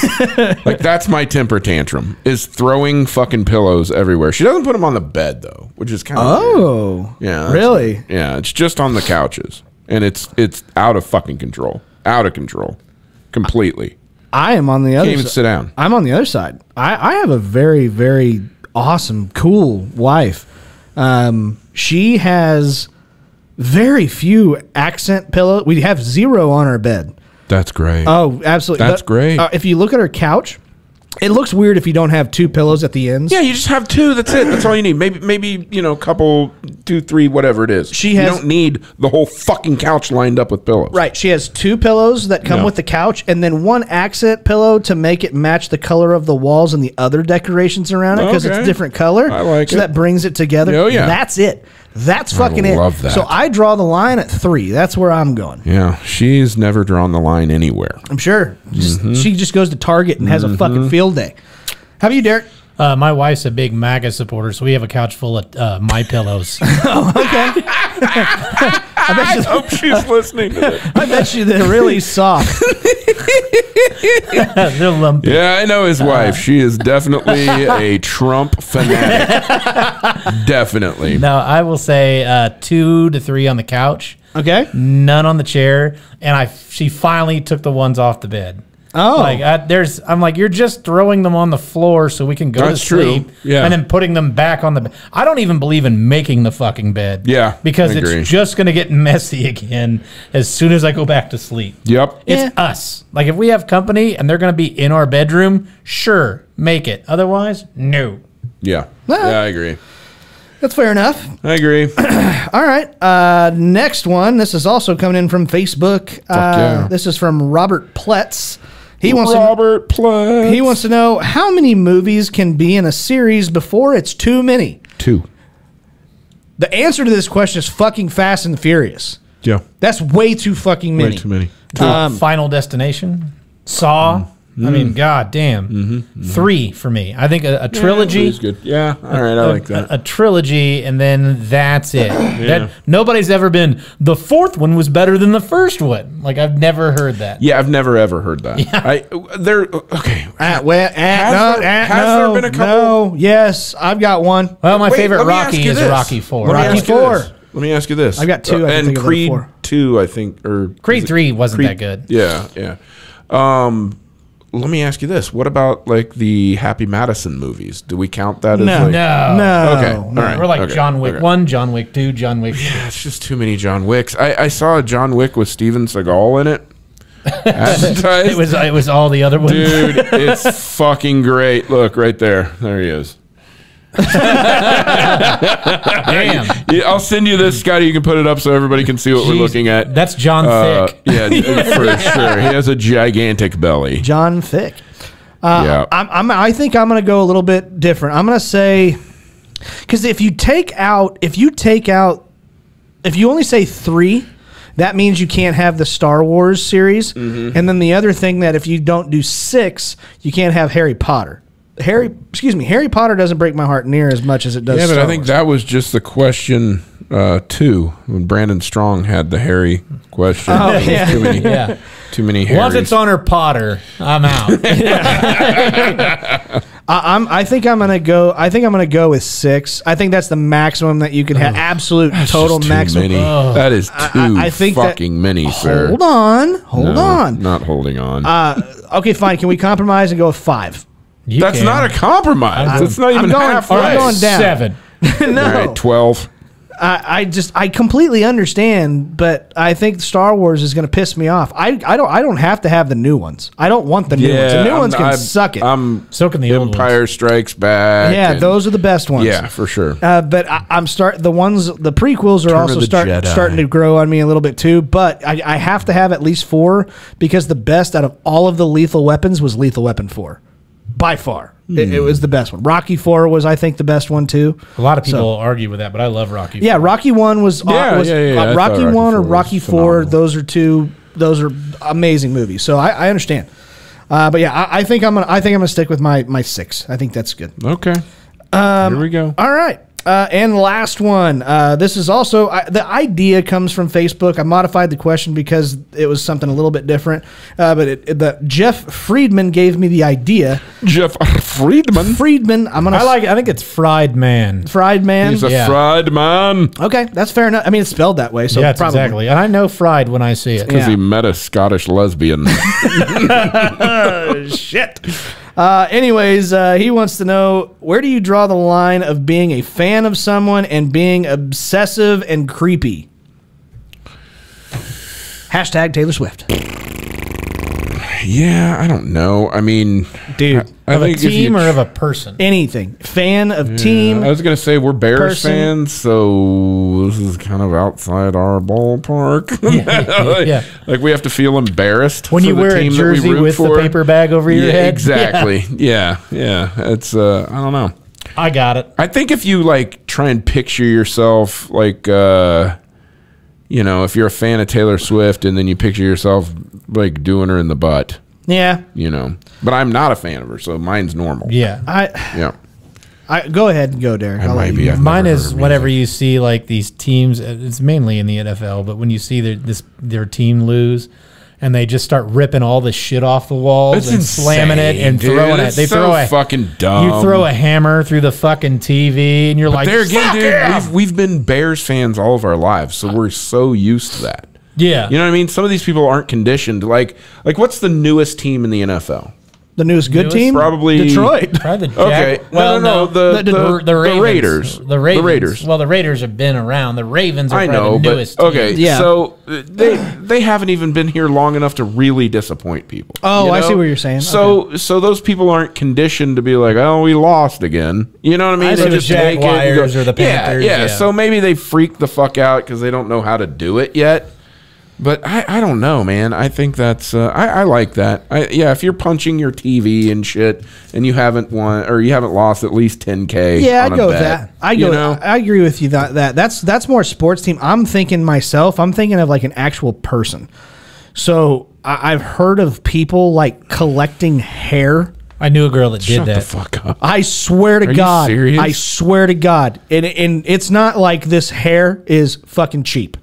like that's my temper tantrum is throwing fucking pillows everywhere. She doesn't put them on the bed though, which is kind of Oh, yeah, really? Yeah, it's just on the couches, and it's it's out of fucking control, out of control, completely. I am on the other. Can't even si- sit down. I'm on the other side. I, I have a very, very awesome, cool wife. Um, she has very few accent pillows. We have zero on our bed. That's great. Oh, absolutely. That's great. Uh, if you look at her couch, it looks weird if you don't have two pillows at the ends. yeah, you just have two. That's it. That's all you need. Maybe maybe you know, a couple, two, three, whatever it is. She You don't need the whole fucking couch lined up with pillows. Right. She has two pillows that come Yeah. with the couch and then one accent pillow to make it match the color of the walls and the other decorations around it because Okay. it's different color. I like so it. that brings it together. Oh, yeah. That's it. That's fucking it. love that. So I draw the line at three. That's where I'm going. Yeah, she's never drawn the line anywhere. I'm sure. Just, Mm-hmm. She just goes to Target and has a fucking field day. How about you, Derek? Uh, my wife's a big MAGA supporter, so we have a couch full of uh, my pillows. Okay. I bet, you, hope she's listening to this. I bet you they're really soft. They're lumpy. Yeah, I know his wife. She is definitely a Trump fanatic. definitely. No, I will say uh, two to three on the couch, Okay. none on the chair, and I she finally took the ones off the bed. Oh. Like I, there's, I'm like, you're just throwing them on the floor so we can go That's to true. sleep, Yeah. and then putting them back on the bed. I don't even believe in making the fucking bed. Yeah, because I agree. it's just gonna get messy again as soon as I go back to sleep. Yep. It's Yeah. us. Like if we have company and they're gonna be in our bedroom, sure, make it. Otherwise, no. Yeah. Well- Yeah, I agree. That's fair enough. I agree. All right. Uh, next one. This is also coming in from Facebook. Uh, yeah. This is from Robert Pletz. He wants to, Robert Plant. he wants to know how many movies can be in a series before it's too many. two. The answer to this question is fucking Fast and Furious. Yeah. That's way too fucking many. Way too many. Um, Final Destination, Saw. I mean, god damn, three for me. I think a, a trilogy. Three's good. Yeah. All right. I like that. A, a trilogy, and then that's it. That nobody's ever been. The fourth one was better than the first one. Like I've never heard that. yeah, I've never ever heard that. I there. Okay. Ah, well, ah, Has no, there- ah, has there no, been a couple- No, yes, I've got one. Well, my Wait, favorite let me ask Rocky is this. Rocky Four. Let Rocky Four. Let me ask you this. I've got two, I and think of the Creed two, I think, or Creed three wasn't that good. Yeah, yeah. Um, let me ask you this: What about like the Happy Madison movies? Do we count that as No. like? No, No. Okay, all right. We're like okay, John Wick okay. one, John Wick two, John Wick. Yeah, it's just too many John Wicks. I, I saw a John Wick with Steven Seagal in it. It was it was all the other ones. Dude, it's fucking great. Look right there. There he is. Damn. Yeah, I'll send you this, Scotty. You can put it up so everybody can see what we're looking at. That's John Uh, Thick. yeah, for sure. He has a gigantic belly. John Thick. yeah. I'm, I'm, I think I'm going to go a little bit different. I'm going to say, because if you take out, if you take out, if you only say three, that means you can't have the Star Wars series. Mm-hmm. And then the other thing that if you don't do six, you can't have Harry Potter. Harry, excuse me, Harry Potter doesn't break my heart near as much as it does. Yeah, but Star I think Wars. that was just the question uh, two when Brandon Strong had the Harry question. Oh, There yeah. Too many, Yeah. too many Once it's on her Potter, I'm out. I, I'm. I think I'm gonna go. I think I'm gonna go with six. I think that's the maximum that you can have. Absolute total Just too maximum. many. That is too I- I think that- fucking many, sir. Hold on. Hold No, on. Not holding on. Uh, okay, fine. Can we compromise and go with five? You That's can. not a compromise. That's not I'm even going- halfway. I'm going down. Seven. no, All right, 12. I, I just I completely understand, but I think Star Wars is going to piss me off. I, I don't I don't have to have the new ones. I don't want the new ones. The new I'm- ones can I'm- suck it. I'm So can the old Empire Strikes Back. yeah, and- those are the best ones. Yeah, for sure. Uh, but I, I'm start the ones the prequels are of also the start, Jedi. starting to grow on me a little bit too. But I, I have to have at least four because the best out of all of the Lethal Weapons was Lethal Weapon Four, by far. It, it was the best one. Rocky Four was I think the best one too. A lot of people So- argue with that, but I love Rocky. Yeah, Rocky One was, uh, Yeah, was yeah, yeah, uh, Rocky, Rocky One or Rocky Four. Those are two. Those are amazing movies. So I, I understand. Uh, but yeah, I, I think I'm gonna. I think I'm gonna stick with my my six. I think that's good. Okay. Um, Here we go. All right. Uh, and last one. Uh, this is also I, the idea comes from Facebook. I modified the question because it was something a little bit different. Uh, but it, it- the Jeff Friedman gave me the idea. Jeff Friedman. Friedman. I'm gonna. I like. I think it's fried man. fried man. He's a Yeah. fried man. okay, that's fair enough. I mean, it's spelled that way, so yeah, it's probably. exactly. And I know fried when I see it. Because Yeah. he met a Scottish lesbian. Shit. Uh, anyways, uh, he wants to know where do you draw the line of being a fan of someone and being obsessive and creepy? Hashtag Taylor Swift. Yeah, I don't know. I mean, Dude, I of a think you team or tr- of a person. anything. Fan of team. I was gonna say we're Bears person. fans, so this is kind of outside our ballpark. like, yeah. like we have to feel embarrassed When for you the wear a team that we jersey root with for. the paper bag over your yeah, head. exactly. Yeah. yeah, It's uh, I don't know. I got it. I think if you like try and picture yourself like uh you know, if you're a fan of Taylor Swift and then you picture yourself like doing her in the butt, Yeah. you know. But I'm not a fan of her, so mine's normal. Yeah. I, Yeah. I go ahead and go, Derek. I I'll let might you be. go. Mine is heard whenever you see like these teams. uh, It's mainly in the NFL, but when you see their this their team lose, and they just start ripping all the shit off the walls It's and slamming it and dude. throwing it. They so throw a fucking dumb. You throw a hammer through the fucking TV, and you're like, there again, "Fuck dude, yeah!" we've we've been Bears fans all of our lives, so we're so used to that. Yeah, You know what I mean? Some of these people aren't conditioned. Like, like what's the newest team in the NFL? The newest good Newest? team? Probably- Detroit. Probably the Okay, Jag- no, well, no, no, the- the, the- the Ravens. Raiders. The Ravens. The Raiders. Well, the Raiders have been around. The Ravens are I probably know, the but newest. okay. team. Yeah. So uh, they they haven't even been here long enough to really disappoint people. Oh, I see what you're saying. So so those people aren't conditioned to be like, oh, we lost again. You know what I mean? I They see the just take it and Jaguars or the Yeah, Panthers, Yeah, yeah. So maybe they freak the fuck out because they don't know how to do it yet. But I, I don't know, man. I think that's uh, I, I like that. I, yeah, if you're punching your TV and shit, and you haven't won or you haven't lost at least 10k. Yeah, I I a go with bet, that. I you go. know? I agree with you that, that that's that's more sports team. I'm thinking myself. I'm thinking of like an actual person. So I, I've heard of people like collecting hair. I knew a girl that did Shut that. the fuck up. I swear to Are you God. serious? I swear to God. And, and it's not like this hair is fucking cheap.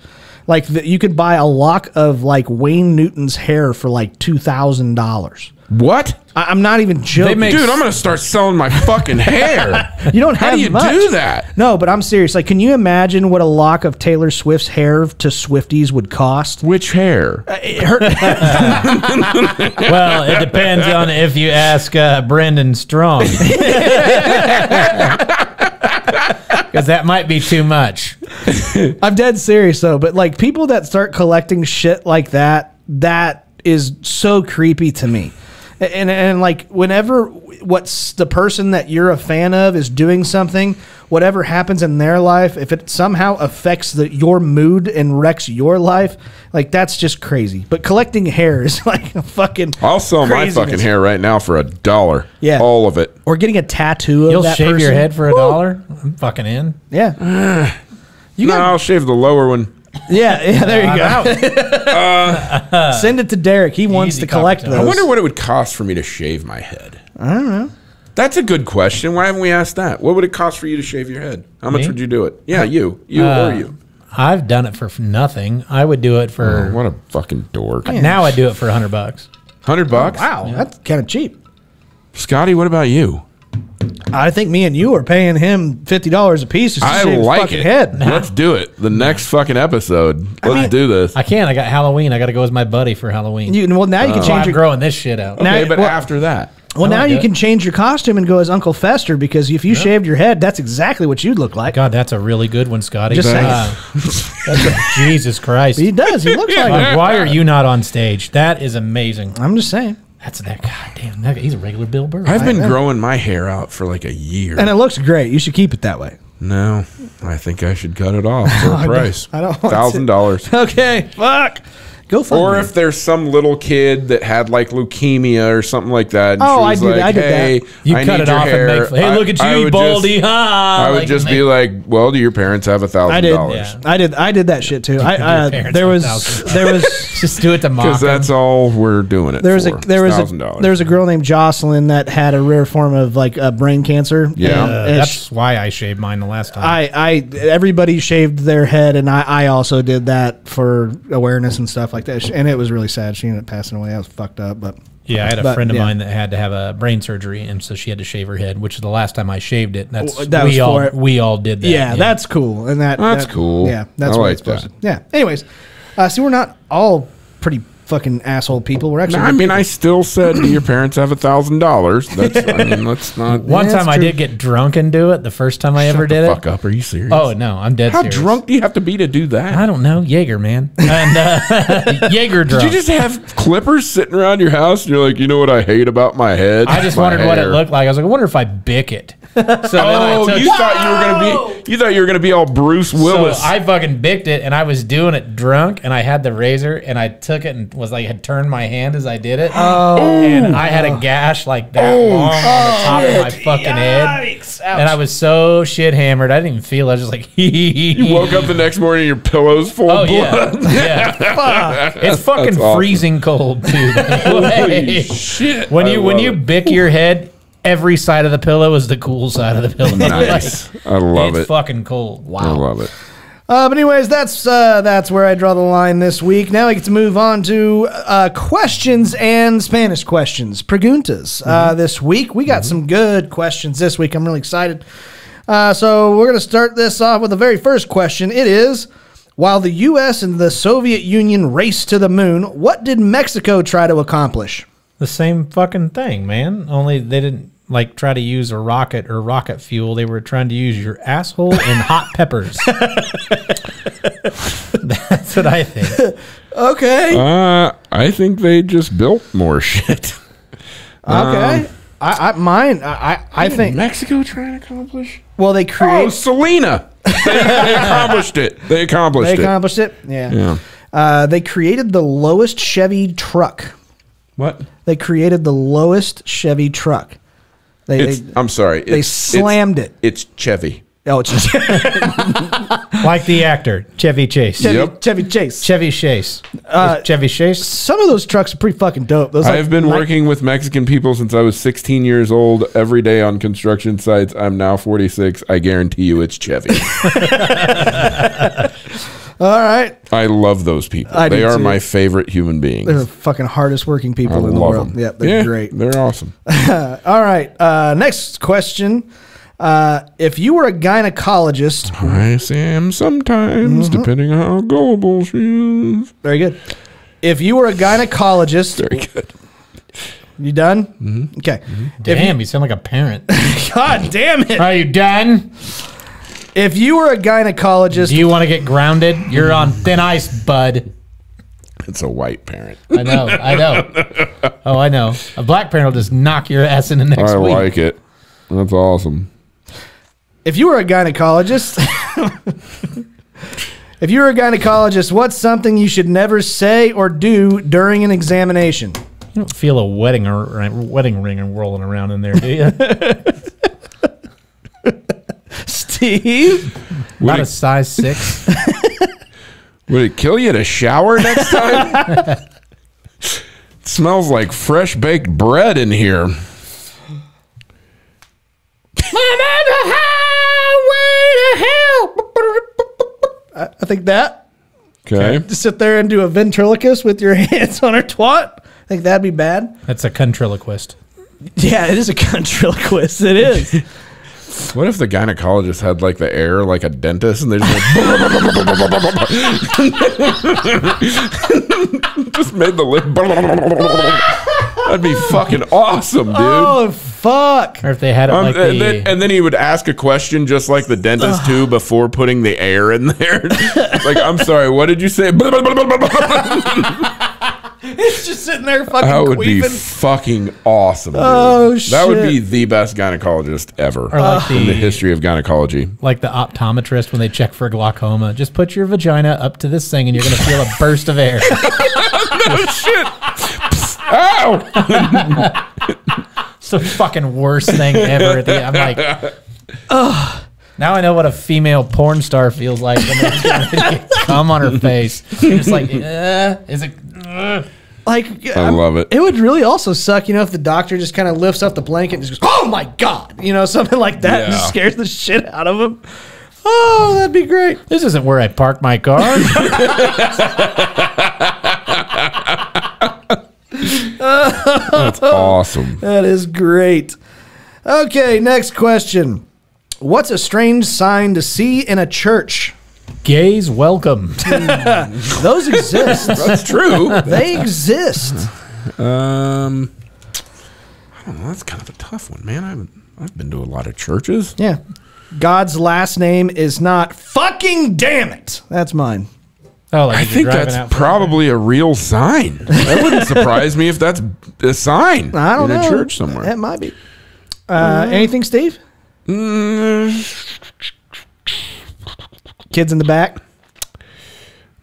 Like the, you could buy a lock of like Wayne Newton's hair for like two thousand dollars. What? I'm not even joking. make- Dude, I'm gonna start selling my fucking hair. you don't How have do you much. do that? No, but I'm serious. Like, can you imagine what a lock of Taylor Swift's hair to Swifties would cost? Which hair? It hurt. well, it depends on if you ask uh, Brendan Strong. Because that might be too much. I'm dead serious though. But like people that start collecting shit like that, that is so creepy to me. And and like whenever what's the person that you're a fan of is doing something, whatever happens in their life, if it somehow affects the your mood and wrecks your life, like that's just crazy. But collecting hair is like a fucking. I'll sell my fucking hair right now for a dollar. Yeah. all of it. Or getting a tattoo of You'll that shave your head for a dollar. I'm fucking in. Yeah. You no, got- I'll shave the lower one. Yeah, yeah, there you go. out. Send it to Derek. He wants to collect cocktail. those. I wonder what it would cost for me to shave my head. I don't know. That's a good question. Why haven't we asked that? What would it cost for you to shave your head? How much Me? would you do it? Yeah, you, you Uh, or you. I've done it for f- nothing. I would do it for Oh, what a fucking dork. now. I do it for a hundred bucks. Hundred bucks. Wow, that's kind of cheap. Scotty, what about you? I think me and you are paying him fifty dollars a piece just to I shave his like fucking it. head. Let's do it. The next fucking episode. Let's mean- do this. I can't. I got Halloween. I got to go as my buddy for Halloween. You, well, now you can That's why change I'm your. growing this shit out. now- okay, but well- after that, Well, now you it. can change your costume and go as Uncle Fester because if you shaved your head, that's exactly what you'd look like. God, that's a really good one, Scotty. Just saying. Uh, that's a- Jesus Christ. He does. He looks like. Like, him. why are you not on stage? That is amazing. I'm just saying, That's that. goddamn. that, he's a regular Bill Burr. I've been growing my hair out for like a year. and it looks great. You should keep it that way. no, I think I should cut it off for a price. I don't want to. Thousand dollars. Okay, fuck. Go for Or if there's some little kid that had like leukemia or something like that. And Oh, she I was do like, I did hey, that. you I cut need it your off hair. and make. Hey, I- look at I you, baldy! Ha! I would Like, just make- be like, well, do your parents have a thousand dollars? I did. I did that shit too. I, I parents there was there was just do it to mock Because that's all we're doing it there was a there was a there was a girl named Jocelyn that had a rare form of like uh, brain cancer. Yeah. And, Uh, uh, that's why I shaved mine the last time. I, I everybody shaved their head and I, I also did that for awareness and stuff like that and it was really sad she ended up passing away I was fucked up but yeah, I had a but, friend of yeah. mine that had to have a brain surgery, and so she had to shave her head, which is the last time I shaved it. That's Oh, that we was all for it. we all did that. yeah, that's cool and that That's that- cool. yeah that's I what like it's supposed that. to yeah anyways uh, see we're not all pretty fucking asshole people we're actually No, I mean, people. I still said do your parents have a thousand dollars. That's I mean, let's not One Yeah, time that's I did get drunk and do it. The first time I ever Shut the did fuck it. up. Are you serious? Oh no, I'm dead how serious. drunk do you have to be to do that? I don't know, Jaeger, man, and uh, Jaeger drunk. Did you just have clippers sitting around your house and you're like, you know what I hate about my head? I just My wondered what it looked like. I was like, I wonder if I bick it. So Oh, took- you thought you were gonna be you thought you were gonna be all Bruce Willis. So I fucking bicked it, and I was doing it drunk, and I had the razor, and I took it and was like, I had turned my hand as I did it, oh, and I had a gash like that long on the top of my fucking head, and I was so shit hammered, I didn't even feel. it. I was just like, you woke up the next morning, your pillow's full Oh of yeah, blood. yeah. It's fucking That's awesome. freezing cold too. by the Holy shit! When you when love you it. bick your head, every side of the pillow is the cool side of the pillow. nice, Like, I love it's it. fucking cold. Wow. I love it. Uh, but anyways, that's uh, that's where I draw the line this week. Now we get to move on to uh, questions and Spanish questions, preguntas. Uh, Mm-hmm. this week we got some good questions this week. I'm really excited. Uh, so we're gonna start this off with the very first question. It is. While the U.S. and the Soviet Union raced to the moon, what did Mexico try to accomplish? The same fucking thing, man. Only they didn't like try to use a rocket or rocket fuel. They were trying to use your asshole and hot peppers. That's what I think. Okay, Uh, I think they just built more shit. okay. I, I mine. I, I, I think. Mexico trying to accomplish? Well, they Oh, create. Selena. They, they accomplished it. They accomplished They it. accomplished it. Yeah. Yeah. Uh, they created the lowest Chevy truck. What? They created the lowest Chevy truck. They, they I'm sorry. they It's, slammed it. It's, it's Chevy. Oh, it's just Like the actor Chevy Chase. Chevy, Yep. Chevy Chase. Chevy Chase. Uh, Chevy Chase. Some of those trucks are pretty fucking dope. Those like, I've been like- working with Mexican people since I was 16 years old every day on construction sites. I'm now 46. I guarantee you it's Chevy. All right, I love those people. I do they are too. my favorite human beings. they're the fucking hardest working people I in the love world. them. Yeah, they're Yeah, great. They're awesome. All right, uh, next question. Uh, if you were a gynecologist, I am sometimes, Mm-hmm. depending on how gullible she is. very good. If you were a gynecologist, Very good. you done? Mm-hmm. Okay. Damn, you sound like a parent. God damn it! Are you done? If you were a gynecologist, Do you want to get grounded? You're on thin ice, bud. It's a white parent. I know. I know. Oh, I know. A black parent will just knock your ass in the next I week. like it. That's awesome. If you were a gynecologist, if you were a gynecologist, what's something you should never say or do during an examination? You don't feel a wedding or wedding ring and rolling around in there, do you? Steve? Not a size six. Would it kill you to shower next time? smells like fresh baked bread in here. I, I think that. Okay. To sit there and do a ventriloquist with your hands on her twat. I think that'd be bad. That's a ventriloquist. Yeah, it is a ventriloquist. It is. What if the gynecologist had like the air like a dentist and they just, like, just made the lip. That'd be fucking awesome, dude. oh, fuck. Or if they had it Um, like and, the, then, and then he would ask a question just like the dentist too before putting the air in there. like, I'm sorry, what did you say? It's just sitting there fucking That would be fucking awesome. Dude. Oh, shit! That would be the best gynecologist ever or like in the the history of gynecology. like the optometrist when they check for glaucoma. Just put your vagina up to this thing and you're gonna feel a burst of air. Ow! It's the fucking worst thing ever. At the, I'm like, ugh. Now I know what a female porn star feels like when they get on her face. You're just like, uh, is it? uh. Like, I love it. It would really also suck, you know, if the doctor just kind of lifts up the blanket and just goes, "Oh my god," you know, something like that, and just scares the shit out of him. Oh, that'd be great. This isn't where I park my car. That's awesome. That is great. Okay, next question. What's a strange sign to see in a church? Gays welcome. Those exist. That's true. they exist. Um, I don't know. That's kind of a tough one, man. I haven't. I've been to a lot of churches. Yeah. God's last name is not fucking damn it. That's mine. Oh, like I think that's out for- probably a real sign. That wouldn't surprise me if that's a sign I don't in know. a church somewhere. That might be. Uh, anything, Steve? Mm, Kids in the back.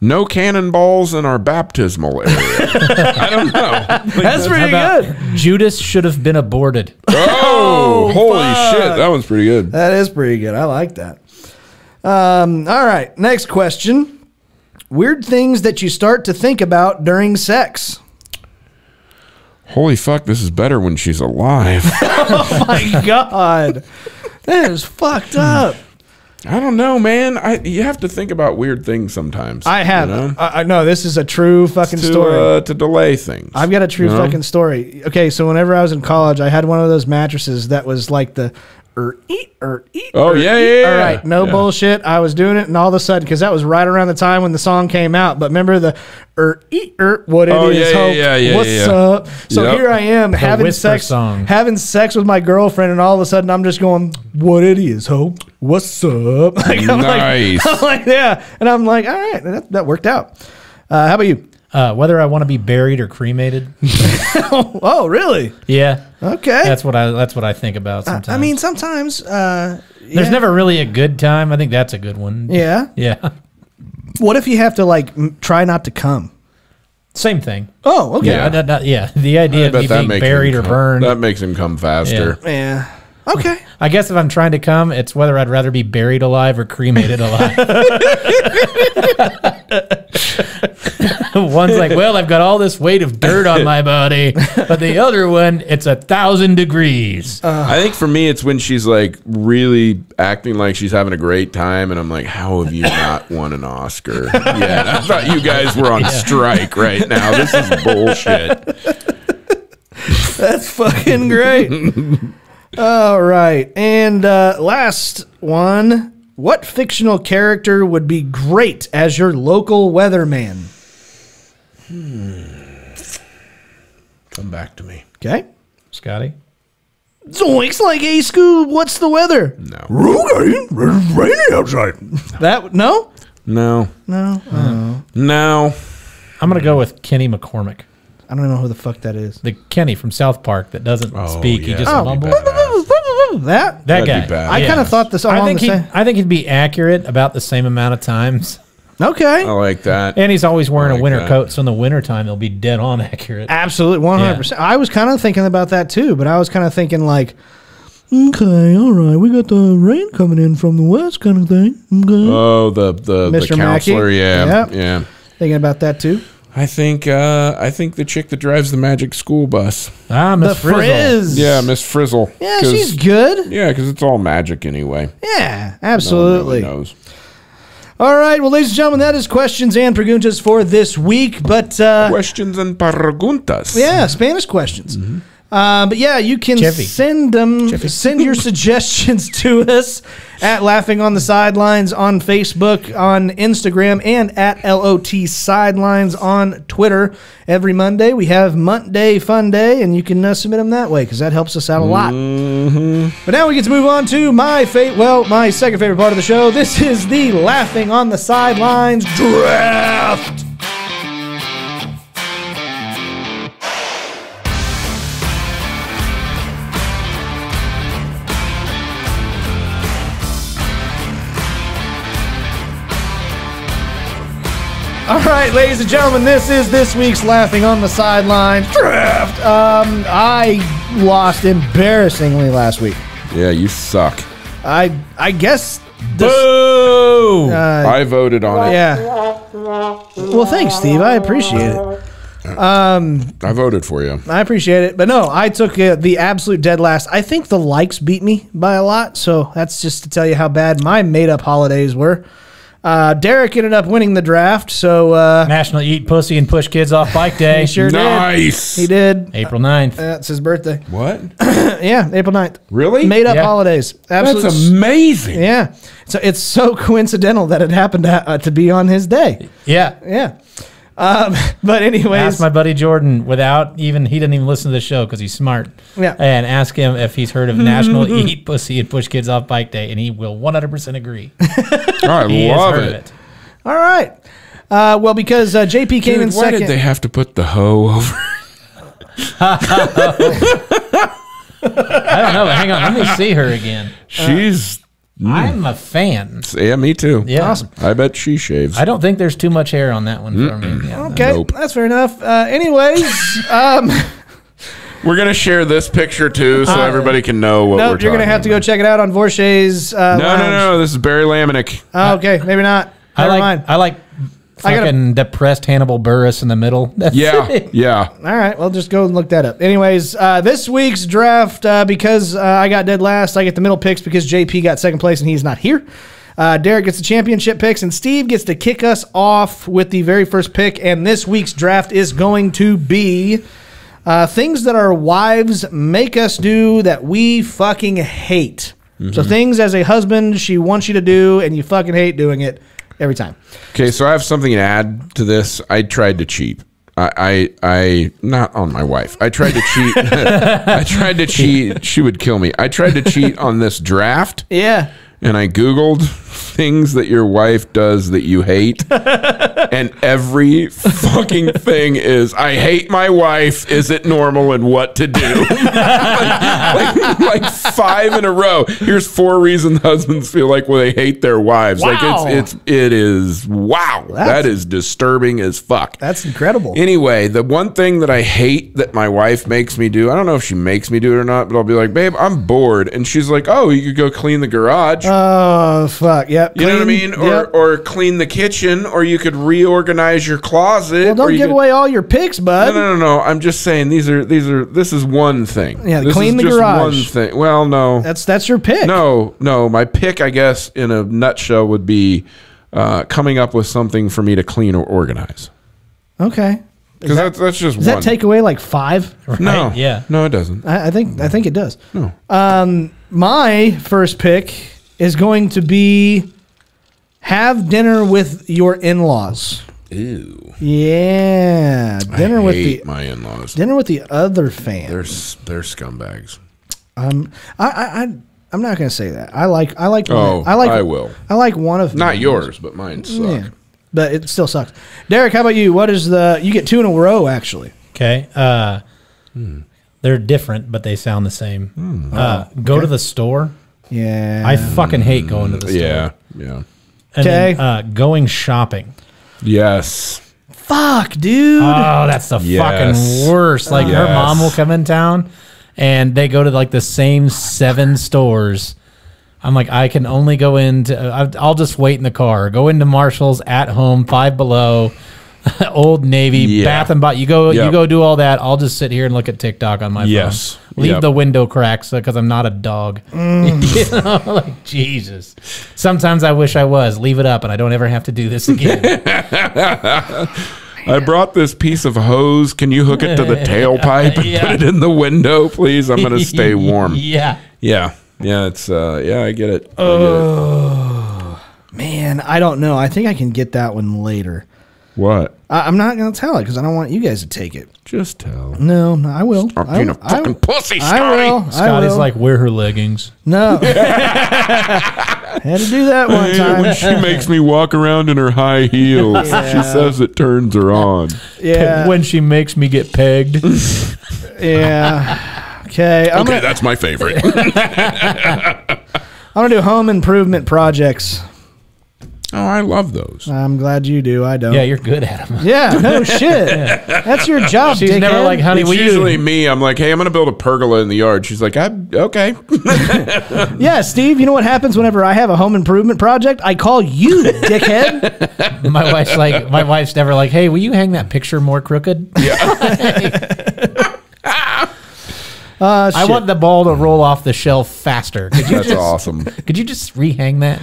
no cannonballs in our baptismal area. I don't know. That's How pretty about good. Judas should have been aborted. Oh, holy fuck. shit! That one's pretty good. That is pretty good. I like that. Um, all right. Next question. Weird things that you start to think about during sex. Holy fuck! This is better when she's alive. My God. That is fucked up. I don't know, man. I you have to think about weird things sometimes. I have. you know? I, I know this is a true fucking to story. uh, to delay things. I've got a true you know? fucking story. Okay, so whenever I was in college, I had one of those mattresses that was like the er eat er eat. Oh, er, yeah, eat. yeah, All yeah. right, no Yeah. bullshit. I was doing it, and all of a sudden, because that was right around the time when the song came out. But remember the er eat er what it is? Oh, yeah, yeah, hope, yeah, yeah, What's yeah. up? So Yep. here I am having sex, song. having sex with my girlfriend, and all of a sudden I'm just going, "What it is, hope? What's up?" Like, I'm Nice. Like, I'm like, yeah, and I'm like, all right, that, that worked out. Uh, how about you? Uh, whether I want to be buried or cremated. Oh, really? Yeah, Okay. that's what I that's what I think about sometimes. I mean, sometimes. Uh, there's never really a good time. I think that's a good one. Yeah. Yeah. What if you have to like m- try not to come? Same thing. Oh, okay. Yeah. that- that- yeah. The idea I of me being buried or come- burned. That makes him come faster. Yeah. Okay. I guess if I'm trying to come, it's whether I'd rather be buried alive or cremated alive. One's like, well, I've got all this weight of dirt on my body, but the other one, it's a thousand degrees. I think for me, it's when she's like really acting like she's having a great time, and I'm like, "How have you not won an Oscar yet? I thought you guys were on strike right now. This is bullshit." That's fucking great. All right. And uh, last one. What fictional character would be great as your local weatherman? Hmm. Come back to me. Okay. Scotty? Zoinks like a Scoob. What's the weather? No, Okay. It's raining outside. That no? no, No. no. I'm gonna go with Kenny McCormick, I don't know who the fuck that is. the Kenny from South Park that doesn't Oh, speak. He yeah. just Oh. mumbles. That That That'd guy. I Yeah. kind of thought this I think the he. same. I think he'd be accurate about the same amount of times. Okay, I like that. And he's always wearing like a winter that. coat, so in the wintertime he'll be dead on accurate. absolutely, one hundred percent. I was kind of thinking about that too, but I was kind of thinking like, okay, all right, we got the rain coming in from the west, kind of thing. Okay, Oh, the the, the Mr. counselor, Mackey? yeah, Yep. yeah. thinking about that too. I think uh, I think the chick that drives the magic school bus. Ah, Miss Frizzle. frizz. Yeah, Miss Frizzle. Yeah, 'Cause- she's good. Yeah, because it's all magic anyway. Yeah, No one absolutely. really knows. All right, well, ladies and gentlemen, that is questions and preguntas for this week. But uh, Questions and preguntas. yeah, Spanish questions. Uh, but yeah, you can Chevy. send them, send your suggestions to us at Laughing on the Sidelines on Facebook, on Instagram, and at LOT Sidelines on Twitter. Every Monday we have Monday Fun Day, and you can uh, submit them that way because that helps us out a lot. Mm-hmm. But now we get to move on to my fa- well, my second favorite part of the show. This is the Laughing on the Sidelines draft. All right, ladies and gentlemen, this is this week's Laughing on the Sidelines draft. Um, I lost embarrassingly last week. Yeah, you suck. I I guess this, Boo! uh, I voted on it. yeah. Well, thanks, Steve. I appreciate it. Um, I voted for you. I appreciate it. But no, I took uh, the absolute dead last. I think the likes beat me by a lot. So that's just to tell you how bad my made up holidays were. Uh, Derek ended up winning the draft. So uh, National Eat Pussy and Push Kids Off Bike Day. he sure nice. did. He did. April 9th. That's his birthday. What? Yeah, April 9th. Really? Made up Yeah. holidays. Absolutely. That's amazing. yeah. So it's so coincidental that it happened to, uh, to be on his day. Yeah. Yeah. Um, but anyways, Ask my buddy Jordan without even, he didn't even listen to the show because he's smart. Yeah. And ask him if he's heard of National Eat Pussy and Push Kids Off Bike Day, and he will 100% agree. Oh, I He has love heard it. of it. all right. Uh, well, because uh, JP came in Dude, why second. did they have to put the hoe over? I don't know. but Hang on. Let me see her again. She's I'm a fan. yeah, me too. Yeah. Awesome. I bet she shaves. I don't think there's too much hair on that one for me. Yeah, no. okay, Nope. that's fair enough. Uh, anyways, um, We're gonna share this picture too, so everybody can know what we're nope, talking. you're gonna have to go check it out on Vorshay's. Uh, No, no, lounge. no. This is Barry Lamanick. Oh, okay, maybe not. I Never like mind. I like I gotta- fucking depressed Hannibal Buress in the middle. That's Yeah, it. yeah. All right, well, just go and look that up. Anyways, uh, this week's draft, uh, because uh, I got dead last, I get the middle picks because JP got second place and he's not here. Uh, Derek gets the championship picks, and Steve gets to kick us off with the very first pick. And this week's draft is going to be uh, things that our wives make us do that we fucking hate. So things as a husband she wants you to do, and you fucking hate doing it every time. Okay, so I have something to add to this. I tried to cheat. I, I, I not on my wife. I tried to cheat. I tried to cheat. She would kill me. I tried to cheat on this draft, Yeah. and I googled things that your wife does that you hate, and every fucking thing is I hate my wife. Is it normal and what to do? like, like, like five in a row. Here's four reasons husbands feel like well they hate their wives. Wow. Like it's it's it is wow. that is disturbing as fuck. That's incredible. Anyway, the one thing that I hate that my wife makes me do, I don't know if she makes me do it or not, but I'll be like, babe, I'm bored. And she's like, oh, you could go clean the garage. Oh fuck! Yep. you know what I mean? Or, yep. or clean the kitchen, or you could reorganize your closet. well, don't you give could- away all your picks, bud. No, no, no, no. I'm just saying these are these are this is one thing. Yeah, this clean is the just garage. One thing. Well, no, That's that's your pick. no, no. My pick, I guess, in a nutshell, would be uh, coming up with something for me to clean or organize. Okay. Because that's that's just Does one. that take away like five? no, Yeah. no, it doesn't. I, I think I think it does. No. Um, my first pick is going to be have dinner with your in-laws. Ew. Yeah, dinner I with the my in-laws. dinner with the other fans. They're s- they're scumbags. Um, I, I, I I'm not gonna say that. I like I like Oh, I like I will. I like one of Not mine. yours, but mine suck. Yeah. but it still sucks. Derek, how about you? What is the? You get two in a row actually. Okay. Uh, They're different, but they sound the same. Uh, go to the store. Yeah. I fucking hate going to the store. Yeah, yeah. And then, Okay. uh, going shopping. Yes. Fuck, dude. Oh, that's the Yes. fucking worst. Like her Yes. mom will come in town and they go to like the same seven stores. I'm like, I can only go into, I- I'll just wait in the car. Go into Marshall's at home, five below, Old Navy, Yeah. Bath and Body. You go, you go do all that. I'll just sit here and look at TikTok on my Yes. phone. Leave Yep. the window cracks because I'm not a dog. you know, like Jesus. Sometimes I wish I was. Leave it up and I don't ever have to do this again. I brought this piece of hose. Can you hook it to the tailpipe and Yeah. put it in the window, please? I'm gonna stay warm. yeah. Yeah, yeah. It's uh, yeah. I get it. I Oh. Man, I don't know. I think I can get that one later. Get it. What? I, I'm not gonna tell it because I don't want you guys to take it. Just tell. No, no, I will. Stop I, being a I- fucking pussy, I Scotty. will. I Scotty's will. like, wear her leggings. no. Had to do that one time. when time. she makes me walk around in her high heels, Yeah. she says it turns her on. Yeah. When she makes me get pegged. yeah. Okay. I'm Okay, gonna that's my favorite. I'm gonna do home improvement projects. Oh, I love those. I'm glad you do. I don't. yeah, you're good at them. Yeah, no shit. That's your job. She's never like, honey, It's will usually me. I'm like, hey, I'm gonna build a pergola in the yard. She's like, I, okay. Yeah, Steve. You know what happens whenever I have a home improvement project? I call you, dickhead. My wife's like, my wife's never like, hey, will you hang that picture more crooked? Yeah. Uh, I want the ball to roll off the shelf faster. Could you That's just, awesome. could you just rehang that?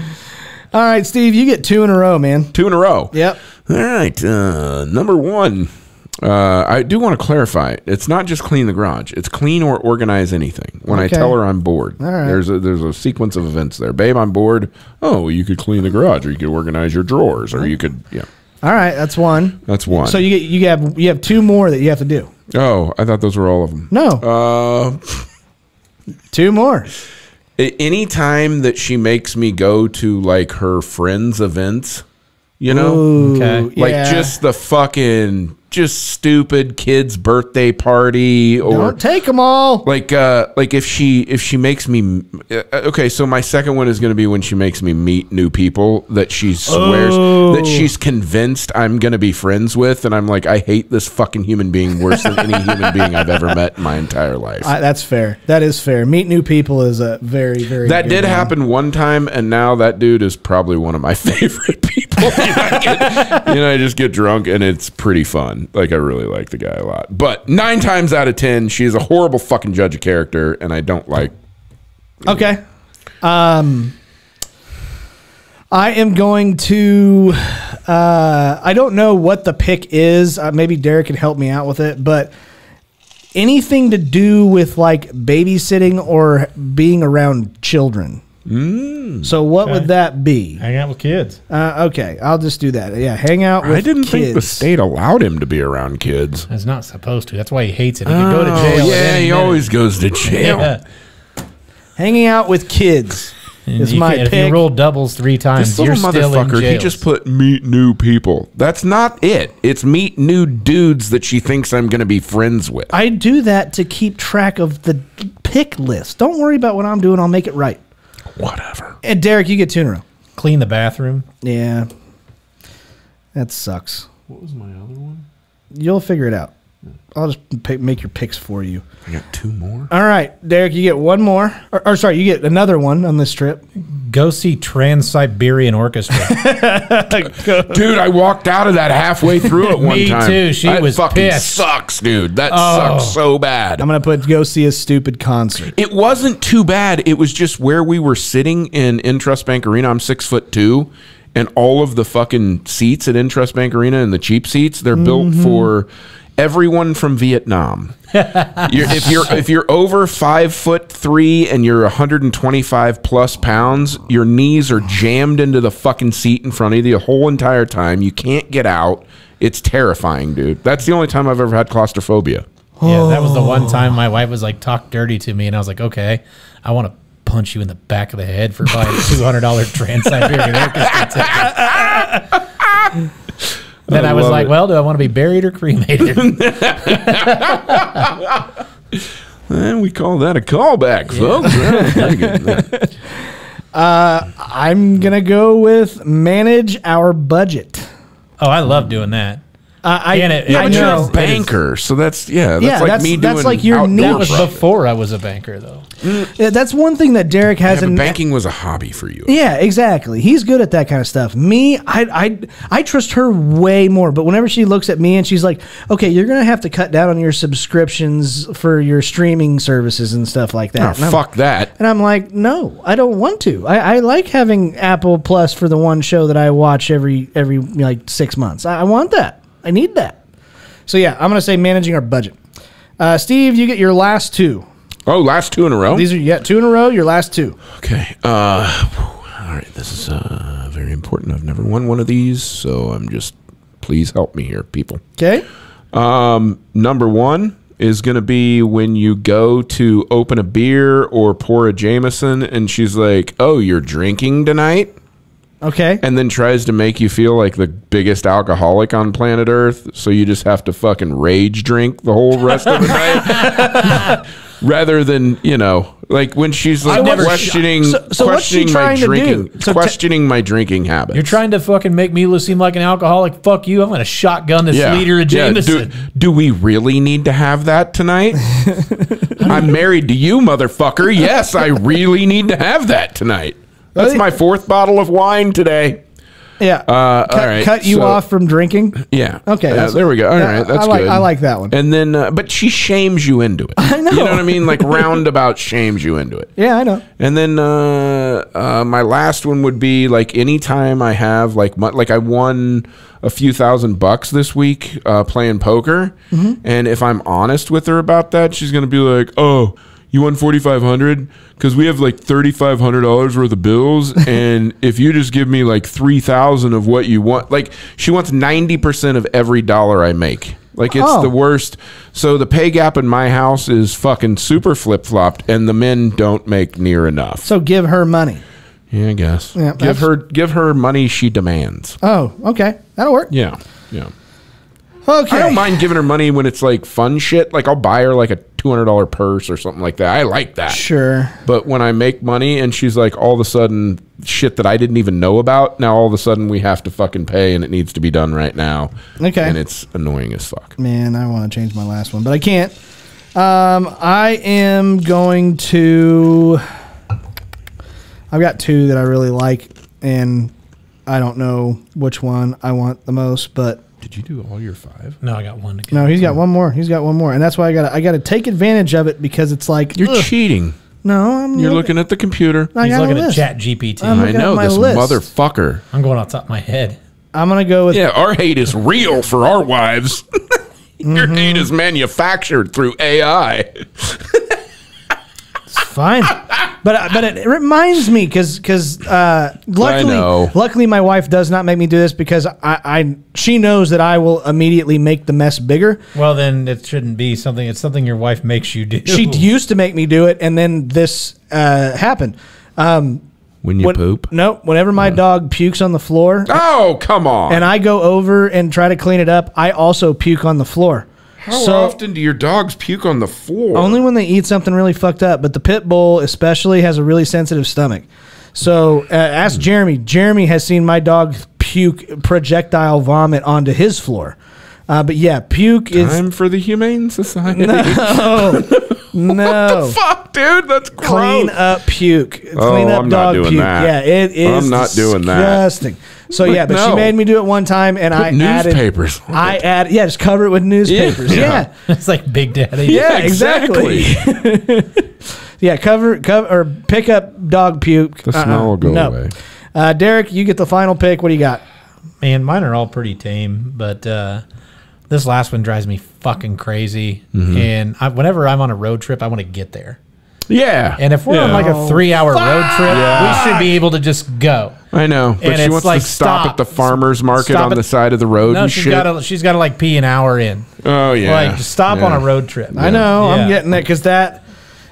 All right, Steve. You get two in a row, man. Two in a row. Yep. All right. Uh, number one. Uh, I do want to clarify. It's not just clean the garage. It's clean or organize anything. When Okay. I tell her I'm bored, right. there's a there's a sequence of events there. Babe, I'm bored. Oh, you could clean the garage, or you could organize your drawers, or you could yeah. All right, that's one. That's one. So you get you have you have two more that you have to do. oh, I thought those were all of them. No, Uh, two more. A- any time that she makes me go to like her friends' events, you know, Ooh, Okay. like yeah. just the fucking just stupid kid's birthday party or don't take them all. like uh like if she if she makes me uh, okay so my second one is going to be when she makes me meet new people that she swears Oh. that she's convinced i'm going to be friends with and i'm like i hate this fucking human being worse than any human being i've ever met in my entire life I, that's fair. That is fair. Meet new people is a very very. that did one. happen one time and now that dude is probably one of my favorite people you, know, I get- you know i just get drunk and it's pretty fun like i really like the guy a lot but nine times out of ten she is a horrible fucking judge of character and i don't like Okay. Um, I am going to. Uh, I don't know what the pick is. Uh, maybe Derek can help me out with it, but anything to do with like babysitting or being around children. Mm. So what Okay. would that be? Hang out with kids. Uh, okay, I'll just do that. Yeah, hang out with I didn't kids. think the state allowed him to be around kids. He's not supposed to. That's why he hates it. He could go to jail. Oh, yeah, he minute. always goes to jail. Yeah. Hanging out with kids is my can't- If you roll doubles three times, This little you're still in motherfucker, jail. he just put meet new people. That's not it. It's meet new dudes that she thinks I'm going to be friends with. I do that to keep track of the pick list. Don't worry about what I'm doing. I'll make it right. Whatever. And Derek, you get two in a row. clean the bathroom. Yeah. That sucks. What was my other one? You'll figure it out. I'll just pick, make your picks for you. I got two more. All right, Derek, you get one more. Or, or sorry, you get another one on this trip. Go see Trans Siberian Orchestra. Dude, I walked out of that halfway through it one Me time. too. She that was fucking pissed. sucks, dude. That Oh. sucks so bad. I'm going to put go see a stupid concert. It wasn't too bad. It was just where we were sitting in Intrust Bank Arena. I'm six foot two, and all of the fucking seats at Intrust Bank Arena and the cheap seats, they're built mm-hmm. for everyone from Vietnam. you're, if you're if you're over five foot three and you're 125 plus pounds, your knees are jammed into the fucking seat in front of you the whole entire time. You can't get out. It's terrifying, dude. That's the only time I've ever had claustrophobia. yeah, that was the one time my wife was like, talk dirty to me. And I was like, okay, I want to punch you in the back of the head for buying a $200 Trans Siberian Orchestra ticket. Then I, was like, it. well, do I want to be buried or cremated? And we call that a callback, folks. Yeah, pretty good. I'm gonna go with manage our budget. oh, I love doing that. I, I, And it- I but You're know. a banker, so that's yeah. That's Yeah, like that's- me that's doing. like your outdoor niche. That was before I was a banker, though. Yeah, that's one thing that Derek has. but in banking was a hobby for you. Yeah, exactly. He's good at that kind of stuff. Me, I, I, I trust her way more. But whenever she looks at me and she's like, "Okay, you're gonna have to cut down on your subscriptions for your streaming services and stuff like that," Oh, and, I'm, fuck that. and I'm like, "No, I don't want to. I, I like having Apple Plus for the one show that I watch every every like six months. I, I want that. I need that." So yeah, I'm gonna say managing our budget. Uh, Steve, you get your last two. Oh, last two in a row. These are got two in a row. Your last two. Okay. Uh, all right. This is uh, very important. I've never won one of these, so I'm just. Please help me here, people. Okay. Um, number one is going to be when you go to open a beer or pour a Jameson, and she's like, "Oh, you're drinking tonight," Okay. and then tries to make you feel like the biggest alcoholic on planet Earth. So you just have to fucking rage drink the whole rest of the night. Rather than you know, like when she's like never- questioning, So- so what's she questioning my trying to do? drinking, So te- questioning my drinking habits. You're trying to fucking make me look- seem like an alcoholic. Fuck you. I'm going to shotgun this liter of Yeah, Jameson. Do, do we really need to have that tonight? I'm married to you, motherfucker. Yes, I really need to have that tonight. That's my fourth bottle of wine today. Yeah. Uh, cut, all right, cut you so- off from drinking. Yeah. Okay, Uh, there we go. All yeah, right, that's I like- good. I like that one. And then, uh, but she shames you into it. I know. You know what I mean? Like roundabout shames you into it. Yeah, I know. And then uh, uh, my last one would be like anytime I have like like I won a few thousand bucks this week uh, playing poker, and if I'm honest with her about that, she's gonna be like, "Oh, you won forty five hundred because we have like thirty five hundred dollars worth of bills, and if you just give me like three thousand of what you want, like she wants ninety percent of every dollar I make." Like it's Oh. the worst. So the pay gap in my house is fucking super flip flopped, and the men don't make near enough. So give her money. Yeah, I guess. Yeah, give her give her money she demands. Oh, okay. That'll work. Yeah, yeah. Okay. I don't mind giving her money when it's like fun shit. Like I'll buy her like a two hundred dollar purse or something like that. I like that. Sure. But when I make money and she's like all of a sudden shit that I didn't even know about, now all of a sudden we have to fucking pay and it needs to be done right now. Okay. And it's annoying as fuck. Man, I want to change my last one, but I can't. Um, I am going to. I've got two that I really like, and I don't know which one I want the most, but Did you do all your five? No, I got one to go. no, he's got one more. He's got one more, and that's why I got to I got to take advantage of it because it's like You're ugh. cheating. No, I'm You're looking at the computer. I He's got a looking at. Chat GPT. I'm I know this list. motherfucker. I'm going off top of my head. I'm gonna go with Yeah, our hate is real for our wives. Mm-hmm. Your hate is manufactured through AI. fine, but but it reminds me because because uh, luckily know. luckily my wife does not make me do this because I, I she knows that I will immediately make the mess bigger. Well, then it shouldn't be something. It's something your wife makes you do. She used to make me do it, and then this uh, happened. Um, When you when- poop. No, whenever my dog pukes on the floor, Oh, come on. and I go over and try to clean it up, I also puke on the floor. How often do your dogs puke on the floor? Only when they eat something really fucked up. But the pit bull, especially, has a really sensitive stomach. So uh, ask Jeremy. Jeremy has seen my dog puke projectile vomit onto his floor. Uh, but yeah, puke is Time for the Humane Society. no No. Fuck, dude, that's gross. clean up puke. Clean Oh, up I'm not dog doing puke. that. Yeah, it is. I'm not doing that. disgusting. So yeah, but she made me do it one time, and I added newspapers. I add yeah, just cover it with newspapers. Yeah. yeah. it's like Big Daddy. Yeah, exactly. yeah, cover, cover, or pick up dog puke. The smell will go no. away. Uh, Derek, you get the final pick. What do you got? Man, mine are all pretty tame, but uh, this last one drives me fucking crazy. Mm-hmm. And I, whenever I'm on a road trip, I want to get there. Yeah. And if we're on like a three-hour road trip, we should be able to just go. I know, but and she wants like, to stop, stop. at the farmer's market on at- the side of the road No, and she's shit. got to. She's got to like pee an hour in. oh yeah, Like stop Yeah. on a road trip. I know Yeah. I'm getting it because that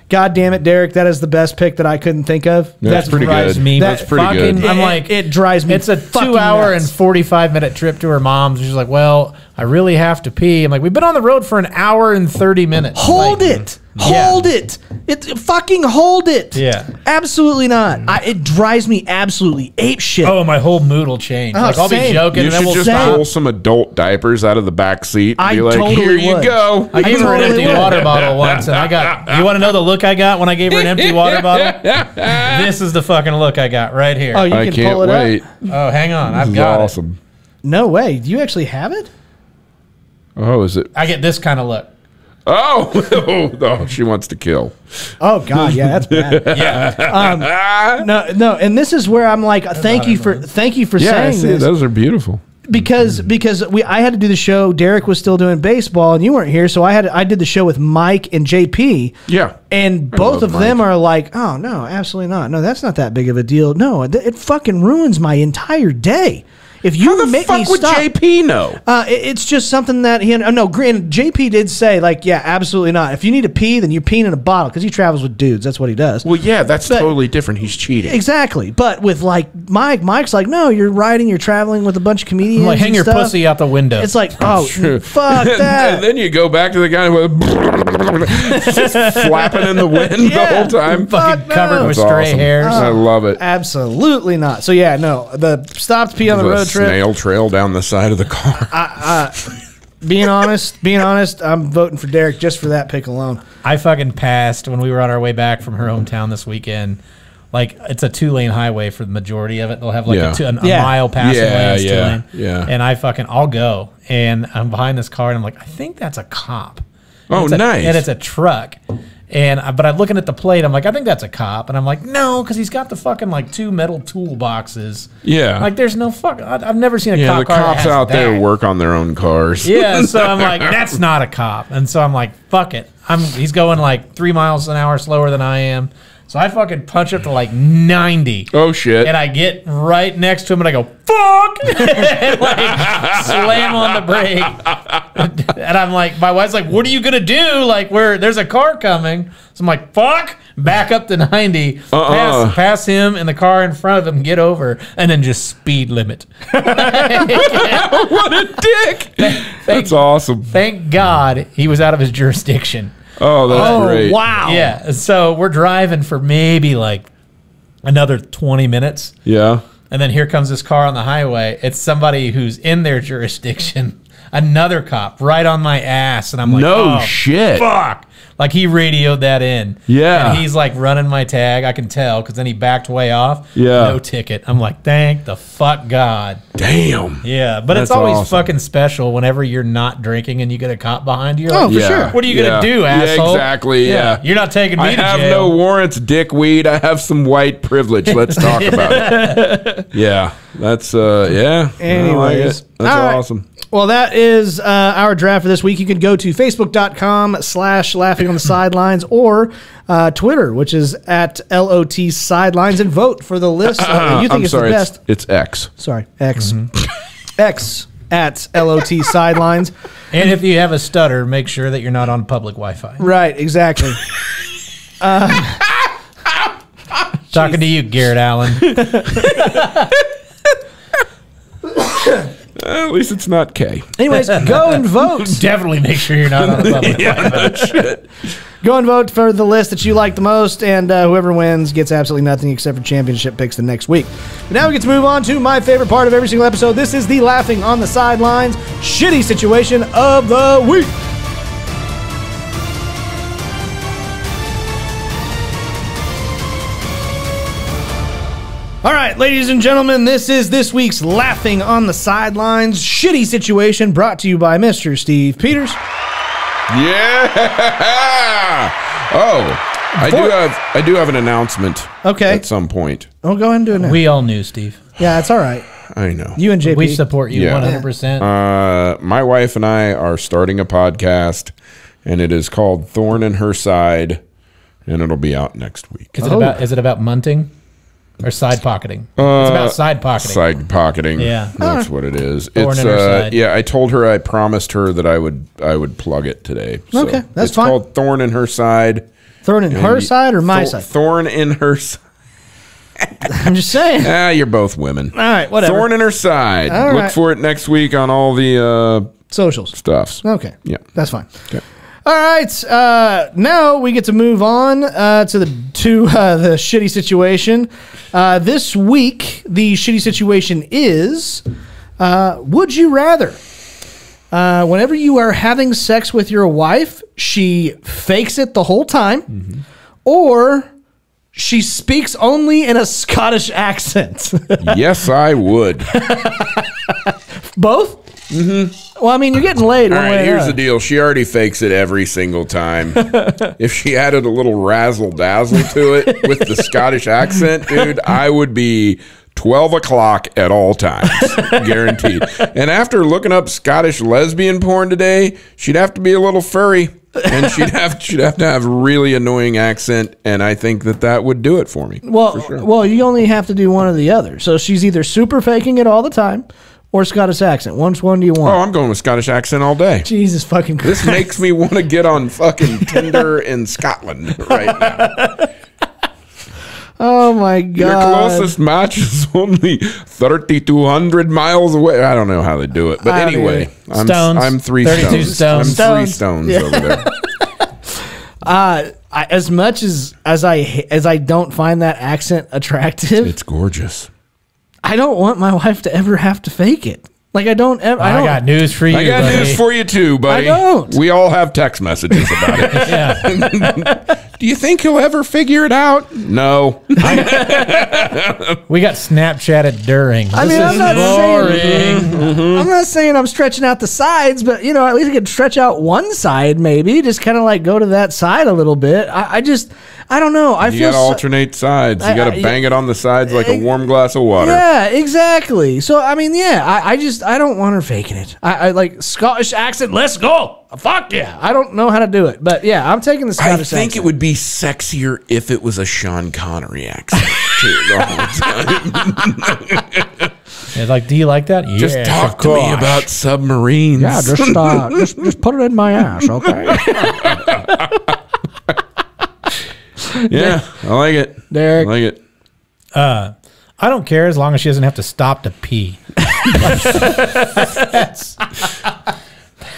God damn it, Derek, that is the best pick that I couldn't think of. That's that pretty drives good. me That's pretty fucking- good. I'm like, it drives me It's a two-hour and forty-five minute trip to her mom's. She's like, "Well, I really have to pee." I'm like, "We've been on the road for an hour and thirty minutes." Hold Like, it. Yeah. Hold it. It fucking hold it. Yeah. Absolutely not. I, it drives me absolutely ape shit. Oh, my whole mood will change. Oh, like I'll same. be joking, You and then should we'll just say- pull some adult diapers out of the back seat and I be like, totally "Here you would. go." I gave her an empty would. water bottle once, and I got. You want to know the look I got when I gave her an empty water bottle? this is the fucking look I got right here. Oh, Oh, you I can can't pull it wait. up. hang on, I've This is got it. awesome. No way. Do you actually have it? Oh, is it? I get this kind of look. Oh, oh, she wants to kill. Oh God, yeah, that's bad. Yeah, um, no, no, and this is where I'm like, thank you for thank you for Yeah, saying see. this Those are beautiful. because because we I had to do the show. Derek was still doing baseball, and you weren't here, so I had I did the show with Mike and JP. Yeah. And both love of them Mike. are like, oh no, absolutely not. No, that's not that big of a deal. No, it, it fucking ruins my entire day. If you How the make me fuck would stop, JP know? Uh, it- it's just something that he. Oh, no, Grant JP did say like, yeah, absolutely not. If you need to pee, then you're peeing in a bottle because he travels with dudes. That's what he does. Well, yeah, that's But- totally different. He's cheating. exactly. But with like Mike, Mike's like, no, you're riding, you're traveling with a bunch of comedians. I'm like hang and your stuff. pussy out the window. It's like, oh, True. fuck and that. then you go back to the guy with just flapping in the wind the Yeah. whole time. fucking fuck no. covered with That's stray awesome. hairs. I love it. Absolutely not. So yeah, no, the stopped pee on the road trip. snail trail down the side of the car. Being honest, being honest, I'm voting for Derek just for that pick alone. I fucking passed when we were on our way back from her hometown this weekend. Like it's a two lane highway for the majority of it. They'll have like Yeah. a, two, a, Yeah. mile passing Yeah, lane, it's two yeah, lane. yeah. And I fucking I'll go, and I'm behind this car, and I'm like, I think that's a cop. And Oh, it's a- nice. And it's a truck. And I, but I'm looking at the plate. I'm like, I think that's a cop. And I'm like, no, because he's got the fucking like two metal toolboxes. Yeah. Like there's no fuck. I, I've never seen a yeah, cop the car that cops out there work on their own cars. Yeah, so I'm like, that's not a cop, and so I'm like, fuck it. I'm he's going like three miles an hour slower than I am, so I fucking punch up to like 90, Oh shit. and I get right next to him, and I go fuck, and like slam on the brake, and I'm like, my wife's like, what are you gonna do? Like, where there's a car coming, so I'm like, fuck. Back up to 90, Uh-uh. pass, pass him and the car in front of him, get over, and then just speed limit. what a dick. That's awesome. Thank God he was out of his jurisdiction. Oh, that's Oh great. wow! Yeah. So we're driving for maybe like another 20 minutes. Yeah. And then here comes this car on the highway. It's somebody who's in their jurisdiction. Another cop right on my ass. And I'm like, No oh, shit. Fuck. Like he radioed that in. Yeah. And he's like running my tag. I can tell because then he backed way off. Yeah. No ticket. I'm like, thank the fuck God. Damn. Yeah. But it's always awesome. fucking special whenever you're not drinking and you get a cop behind you. You're Oh, like, for Yeah. sure. what are you Yeah. gonna do, asshole? Yeah, exactly, yeah. You're not taking me I to have no warrants, dickweed. I have some white privilege. Let's talk about it. Yeah. That's uh yeah. I like Anyways. it. That's All right. Awesome. Well, that is uh, our draft for this week. You can go to facebook.com slash laughing on the sidelines or uh, Twitter, which is at LOT sidelines, and vote for the list uh, you think I'm is sorry, the best. it's X. Sorry, X. X at LOT sidelines. And if you have a stutter, make sure that you're not on public Wi-Fi. Right, exactly. Talking to you, Garrett Allen. Uh, at least it's not K. Anyways, go and vote. Definitely make sure you're not on the public Wi-Fi. Go and vote for the list that you like the most, and uh, whoever wins gets absolutely nothing except for championship picks the next week. But now we get to move on to my favorite part of every single episode. This is the laughing on the sidelines shitty situation of the week. All right, ladies and gentlemen, this is this week's Laughing on the Sidelines shitty situation brought to you by Mr. Steve Peters. Yeah. Oh, I do have I do have an announcement. Okay. At some point. Oh, go ahead and do it now. We all knew, Steve. yeah, it's all right. I know. You and JP. We support you Yeah. 100%. Uh, my wife and I are starting a podcast, and it is called Thorn in Her Side, and it'll be out next week. is it oh. about is it about munting or side pocketing? it's Uh, about side pocketing. Side pocketing. Yeah. that's what it is. Thorn it's in her uh, side. yeah. I told her I promised her that I would I would plug it today. So Okay, that's it's fine. called Thorn in Her Side. Thorn in her side or my Thor- side? Thorn in her. side. I'm just saying. Ah, you're both women. All right, whatever. Thorn in her side. All Look right. for it next week on all the uh, Socials. stuffs. Okay. Yeah. That's fine. All right. Uh, now we get to move on uh, to the to uh, the shitty situation. Uh, this week, the shitty situation is: uh, Would you rather? Uh, whenever you are having sex with your wife, she fakes it the whole time, or she speaks only in a Scottish accent. yes, I would. Both. Mm-hmm. Well, I mean, you're getting laid. All right, here's the deal. She already fakes it every single time. if she added a little razzle dazzle to it with the Scottish accent, dude, I would be 12 o'clock at all times, guaranteed. And after looking up Scottish lesbian porn today, she'd have to be a little furry. And she'd have she'd have to have really annoying accent, and I think that that would do it for me. Well, well, you only have to do one or the other. So she's either super faking it all the time, or Scottish accent. Which one do you want? Oh. I'm going with Scottish accent all day. Jesus fucking Christ! This makes me want to get on fucking Tinder in Scotland right now. oh my god! Your god! closest match is only 3,200 miles away. I don't know how they do it. But I anyway, I'm, Stones. I'm three 32 stones. stones. I'm three Stones. stones over there. Uh, I, as much as as I as I don't find that accent attractive, It's gorgeous. I don't want my wife to ever have to fake it. Like I don't ever. I, I, don't, got news for you. I got buddy. news for you too, buddy. I don't. We all have text messages about it. Yeah. Do you think he'll ever figure it out? No. We got Snapchatted during. I This mean, I'm is not boring. saying I'm not saying I'm stretching out the sides, but you know, at least I could stretch out one side, maybe just kind of like go to that side a little bit. I, I just, I don't know. I You feel got to so- alternate sides. You I- gotta bang it on the sides like a warm glass of water. Yeah, exactly. So I mean, yeah, I, I just I don't want her faking it. I, I like Scottish accent. Let's go. Fuck yeah. I don't know how to do it, but yeah, I'm taking the Scottish. Accent. I think accent. it would be sexier if it was a Sean Connery accent too. The whole time. It's like, do you like that? Just Yes, talk of to me about submarines. Yeah, just uh, just just put it in my ass, okay? yeah, I like it. Derek. I like it. Uh, I don't care as long as she doesn't have to stop to pee. that's,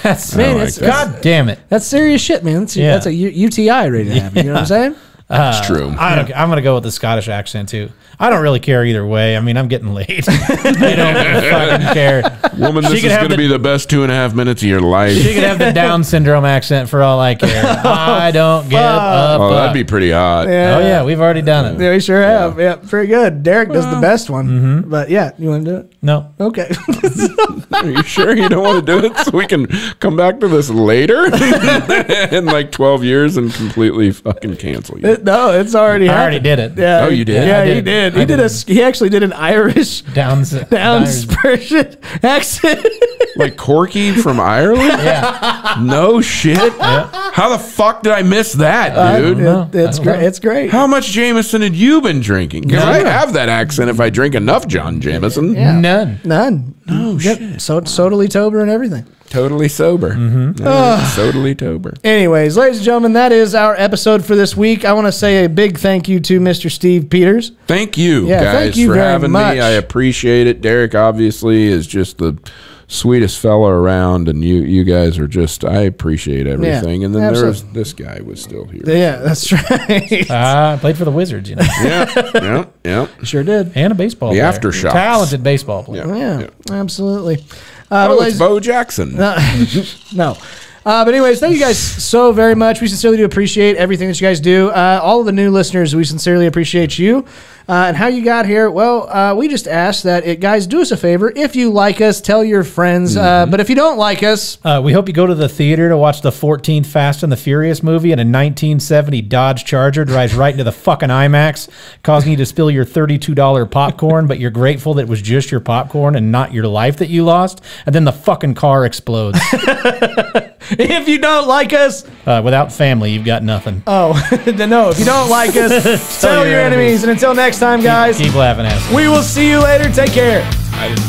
that's Man, like it's, that. God damn it. that's serious shit, man. That's, Yeah. that's a U- UTI ready to happen. You know what I'm saying? That's true. I don't, I'm going to go with the Scottish accent too. I don't really care either way. I mean, I'm getting laid. I don't fucking care. Woman, She this could is have going to the- be the best two and a half minutes of your life. She could have the Down syndrome accent for all I care. I oh, don't give a oh, that'd be pretty hot. Oh yeah, we've already done it. Yeah, we sure have. Yeah, pretty good. Derek does the best one. Mm-hmm. But yeah, you want to do it? No, Okay. Are you sure you don't want to do it so we can come back to this later in like 12 years and completely fucking cancel you? no, it's already I happened. already did it. Yeah. Oh, you did? Yeah, I he did. Did. I He did did. a. He actually did an Irish Down, down uh, Persian accent. Like Corky from Ireland? Yeah, No shit. How the fuck did I miss that, dude? It- it's I don't great. know. It's great. How much Jameson had you been drinking? Because I have that accent if I drink enough John Jameson. none. None. No shit. So totally tober and everything. Totally sober. Mm-hmm. Uh, totally sober. Anyways, ladies and gentlemen, that is our episode for this week. I want to say a big thank you to Mr. Steve Peters. Thank you, Yeah, guys, thank you for having much. me. I appreciate it. Derek obviously is just the sweetest fella around, and you you guys are just. I appreciate everything. and then there was this guy was still here. Yeah, that's right. Ah, I played for the Wizards, you know, yeah, yeah, yeah. sure did. and a baseball. The player. aftershocks. talented baseball player. Yeah, absolutely. Uh, Oh, it's Bo Jackson. no. Uh, but anyways, thank you guys so very much. We sincerely do appreciate everything that you guys do. Uh, all of the new listeners, we sincerely appreciate you. Uh, and how you got here? Well, uh, we just ask that it, guys do us a favor. If you like us, tell your friends. Uh, but if you don't like us, Uh, we hope you go to the theater to watch the 14th Fast and the Furious movie and a 1970 Dodge Charger drives right into the fucking IMAX, causing you to spill your $32 popcorn, but you're grateful that it was just your popcorn and not your life that you lost. And then the fucking car explodes. if you don't like us, Uh, without family, you've got nothing. oh no, if you don't like us, tell, your your enemies. enemies. And until next time, guys, Keep laughing at us. we will see you later. Take care. I-